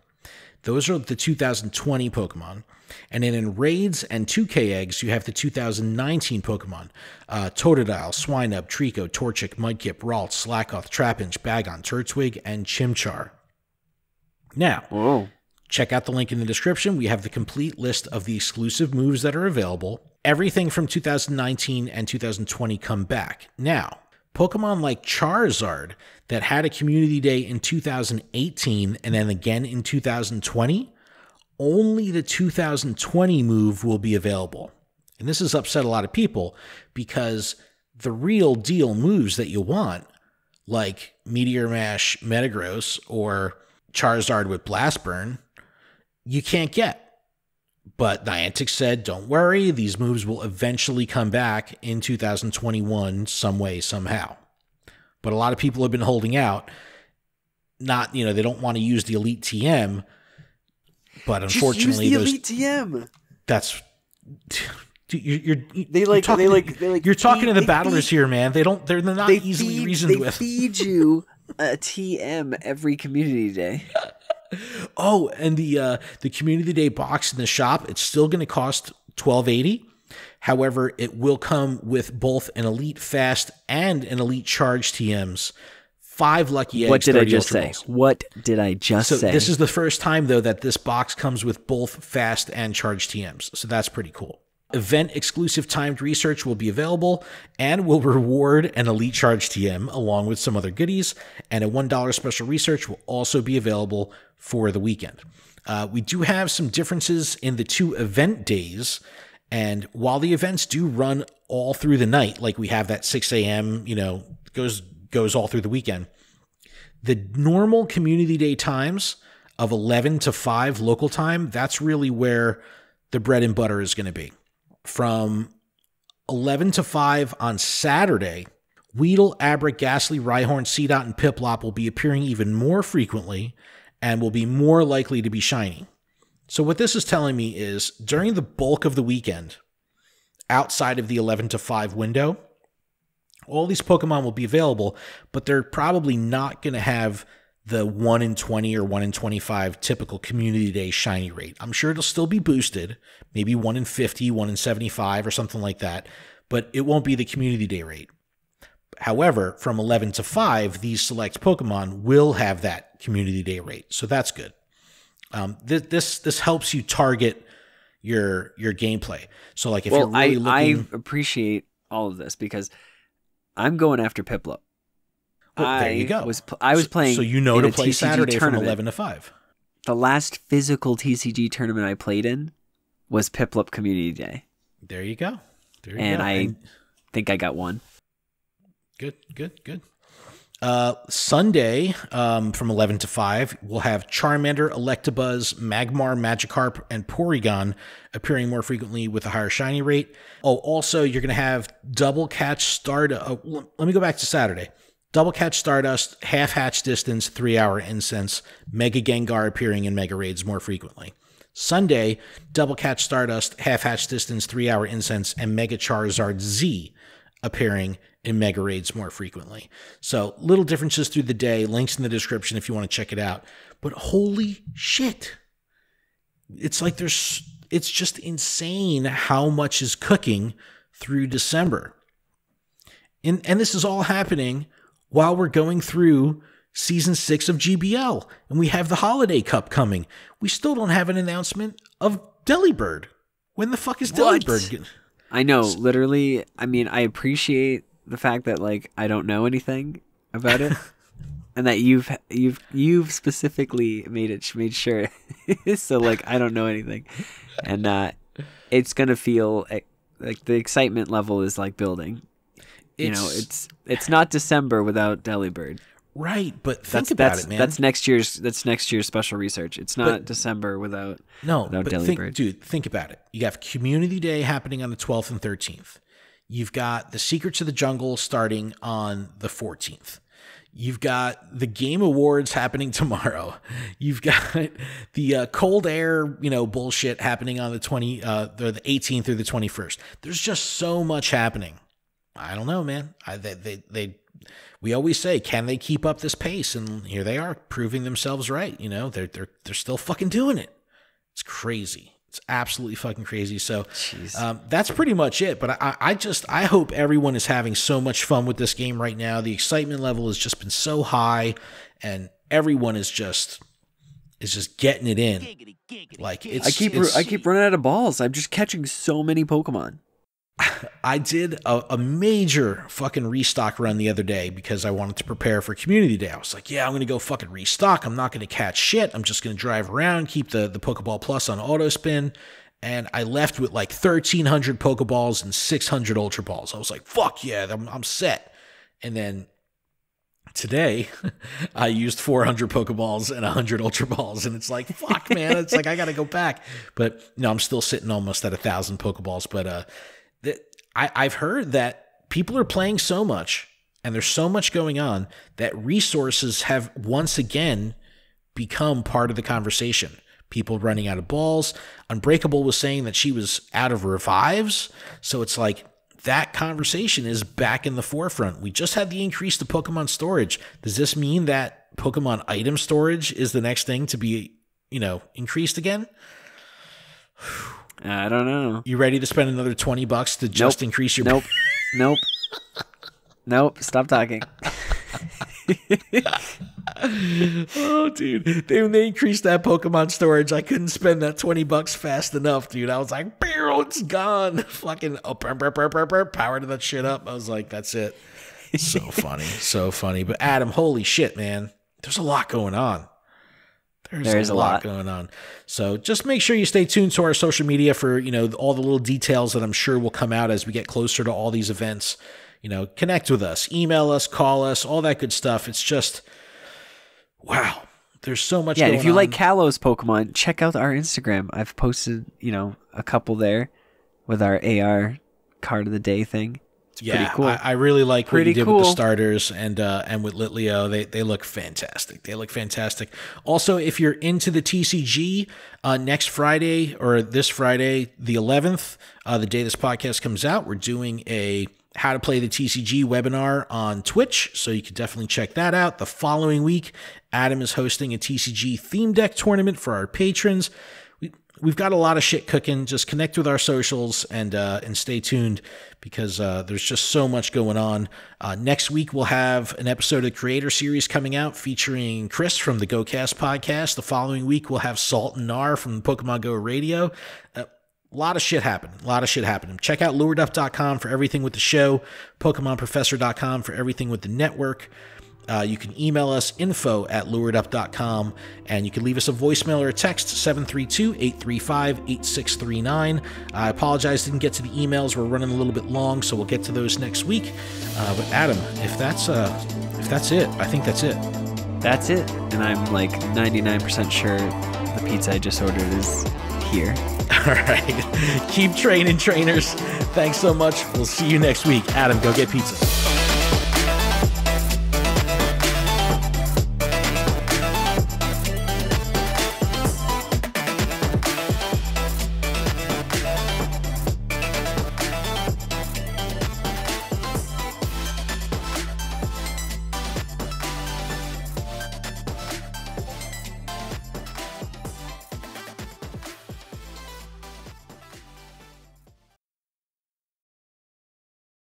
Those are the 2020 Pokemon. And then in raids and 2K eggs, you have the 2019 Pokemon uh, Totodile, Swinub, Treecko, Torchic, Mudkip, Ralt, Slakoth, Trapinch, Bagon, Turtwig, and Chimchar. Now, Whoa. Check out the link in the description. We have the complete list of the exclusive moves that are available. Everything from 2019 and 2020 come back. Now, Pokemon like Charizard that had a community day in 2018 and then again in 2020, only the 2020 move will be available. And this has upset a lot of people because the real deal moves that you want, like Meteor Mash Metagross or Charizard with Blast Burn, you can't get. But Niantic said, don't worry, these moves will eventually come back in 2021 some way, somehow. But a lot of people have been holding out. Not, you know, they don't want to use the Elite TM, but unfortunately, Just use those, the Elite TM. that's. You're, you're, They like- talking they like- they like you're talking feed- to the battlers feed- here, man. They don't. They're not They easily feed, reasoned they with. feed you [LAUGHS] a TM every community day. Oh, and the uh, the community day box in the shop, it's still going to cost twelve eighty. However, it will come with both an elite fast and an elite charge TMs, five lucky eggs. what did I just say? Balls. What did I just So say? this is the first time though that this box comes with both fast and charge TMs. So that's pretty cool. event exclusive timed research will be available and will reward an Elite Charge TM along with some other goodies. And a $1 special research will also be available for the weekend. Uh, we do have some differences in the two event days. And while the events do run all through the night, like we have that 6 a.m., you know, goes goes all through the weekend, the normal community day times of 11 to 5 local time, that's really where the bread and butter is going to be. From 11 to 5 on Saturday, Weedle, Abra, Gastly, Rhyhorn, Seedot, and Piplup will be appearing even more frequently and will be more likely to be shiny. So, what this is telling me is during the bulk of the weekend, outside of the 11 to 5 window, all these Pokemon will be available, but they're probably not going to have the 1 in 20 or 1 in 25 typical community day shiny rate. I'm sure it'll still be boosted, maybe 1 in 50, 1 in 75 or something like that, but it won't be the community day rate. However, from 11 to 5, these select Pokemon will have that community day rate. So that's good. Um, th- this this helps you target your your gameplay. So like if well, you're really I, looking, I appreciate all of this because I'm going after Piplup. Well, there you go. Was I was so, playing so you know to play TCG Saturday from 11 to 5. The last physical TCG tournament I played in was Piplup Community Day, There you go. There you and go. I think I got one. Good, good, good. Uh, Sunday um, from 11 to 5, we'll have Charmander, Electabuzz, Magmar, Magikarp, and Porygon appearing more frequently with a higher shiny rate. Oh, also, you're going to have Double Catch Stardust. Oh, let me go back to Saturday. Double Catch Stardust, Half Hatch Distance, 3 Hour Incense, Mega Gengar appearing in Mega Raids more frequently. Sunday, Double Catch Stardust, Half Hatch Distance, 3 Hour Incense, and Mega Charizard Z appearing in Mega Raids more frequently. So little differences through the day. Links in the description if you want to check it out. But holy shit. It's like there's it's just insane how much is cooking through December. And and this is all happening while we're going through season 6 of GBL and we have the holiday cup coming. We still don't have an announcement of Delibird. When the fuck is? Delibird? I know, literally. I mean, I appreciate the fact that like I don't know anything about it, [LAUGHS] and that you've you've you've specifically made it made sure, [LAUGHS] so like I don't know anything, and uh, it's gonna feel eh, like the excitement level is like building. you know, It's- it's it's not December without Delibird. Right, but think That's about that's it, man. that's next year's that's next year's special research. It's not December without no, without but think, Delibird. dude, think about it. You have Community Day happening on the 12th and 13th. You've got the Secrets of the Jungle starting on the 14th. You've got the Game Awards happening [LAUGHS] tomorrow. You've got the uh, cold air, you know, bullshit happening on the 20, uh, the, the 18th through the 21st. There's just so much happening. I don't know, man. I, they, they, they, we always say, can they keep up this pace? And here they are, proving themselves right. You know, they're they're they're still fucking doing it. It's crazy. It's absolutely fucking crazy. So um, that's pretty much it. But I, I just I hope everyone is having so much fun with this game right now. The excitement level has just been so high, and everyone is just is just getting it in. Like it's I keep it's- I keep running out of balls. I'm just catching so many Pokemon. I did a, a major fucking restock run the other day because I wanted to prepare for community day. I was like, yeah, I'm gonna go fucking restock. I'm not gonna catch shit. I'm just gonna drive around, keep the, the Pokeball Plus on auto spin. And I left with like 1,300 Pokeballs and 600 Ultra Balls. I was like, fuck yeah, I'm, I'm set. And then today [LAUGHS] I used 400 Pokeballs and 100 Ultra Balls. And it's like, fuck, man. It's like, I got to go back. [LAUGHS] But no, I'm still sitting almost at a thousand Pokeballs. But uh, that I, I've heard that people are playing so much and there's so much going on that resources have once again become part of the conversation. People running out of balls. Unbreakable was saying that she was out of revives. So it's like that conversation is back in the forefront. We just had the increase to Pokemon storage. Does this mean that Pokemon item storage is the next thing to be, you know, increased again? I don't know. You ready to spend another 20 bucks to just Nope. increase your Nope. [LAUGHS] nope. Nope. Stop talking. [LAUGHS] Oh, dude. They, when they increased that Pokemon storage, I couldn't spend that 20 bucks fast enough, dude. I was like, oh, it's gone. [LAUGHS] Fucking oh, burr, burr, burr, burr, burr, power to that shit up. I was like, that's it. So funny, so funny. But Adam, holy shit, man, there's a lot going on. There's, There is a lot lot. going on. So just make sure you stay tuned to our social media for you know all the little details that I'm sure will come out as we get closer to all these events. You know, connect with us, email us, call us, all that good stuff. It's just wow. There's so much. Yeah, if you like on. Kalos Pokemon, check out our Instagram. I've posted, you know, a couple there with our AR card of the day thing. It's yeah, pretty cool. I, I really like what you Pretty did with the starters and uh, and with Litleo. They they look fantastic. They look fantastic. Also, if you're into the TCG, uh, next Friday or this Friday, the 11th, uh, the day this podcast comes out, we're doing a how to play the TCG webinar on Twitch. So you can definitely check that out. The following week, Adam is hosting a TCG theme deck tournament for our patrons. We, we've got a lot of shit cooking. Just connect with our socials and uh, and stay tuned because uh, there's just so much going on. Uh, next week we'll have an episode of the Creator Series coming out featuring Chris from the GoCast podcast. The following week we'll have Salt and Nar from Pokemon Go Radio. Uh, a lot of shit happening. A lot of shit happening. Check out luredup.com for everything with the show, PokemonProfessor.com for everything with the network. Uh, you can email us info at luredup.com and you can leave us a voicemail or a text 732-835-8639 i apologize didn't get to the emails. We're running a little bit long so we'll get to those next week. Uh, but adam if that's uh if that's it i think that's it. That's it. And I'm like 99% sure the pizza I just ordered is here. [LAUGHS] all right. Keep training trainers. Thanks so much. We'll see you next week. Adam go get pizza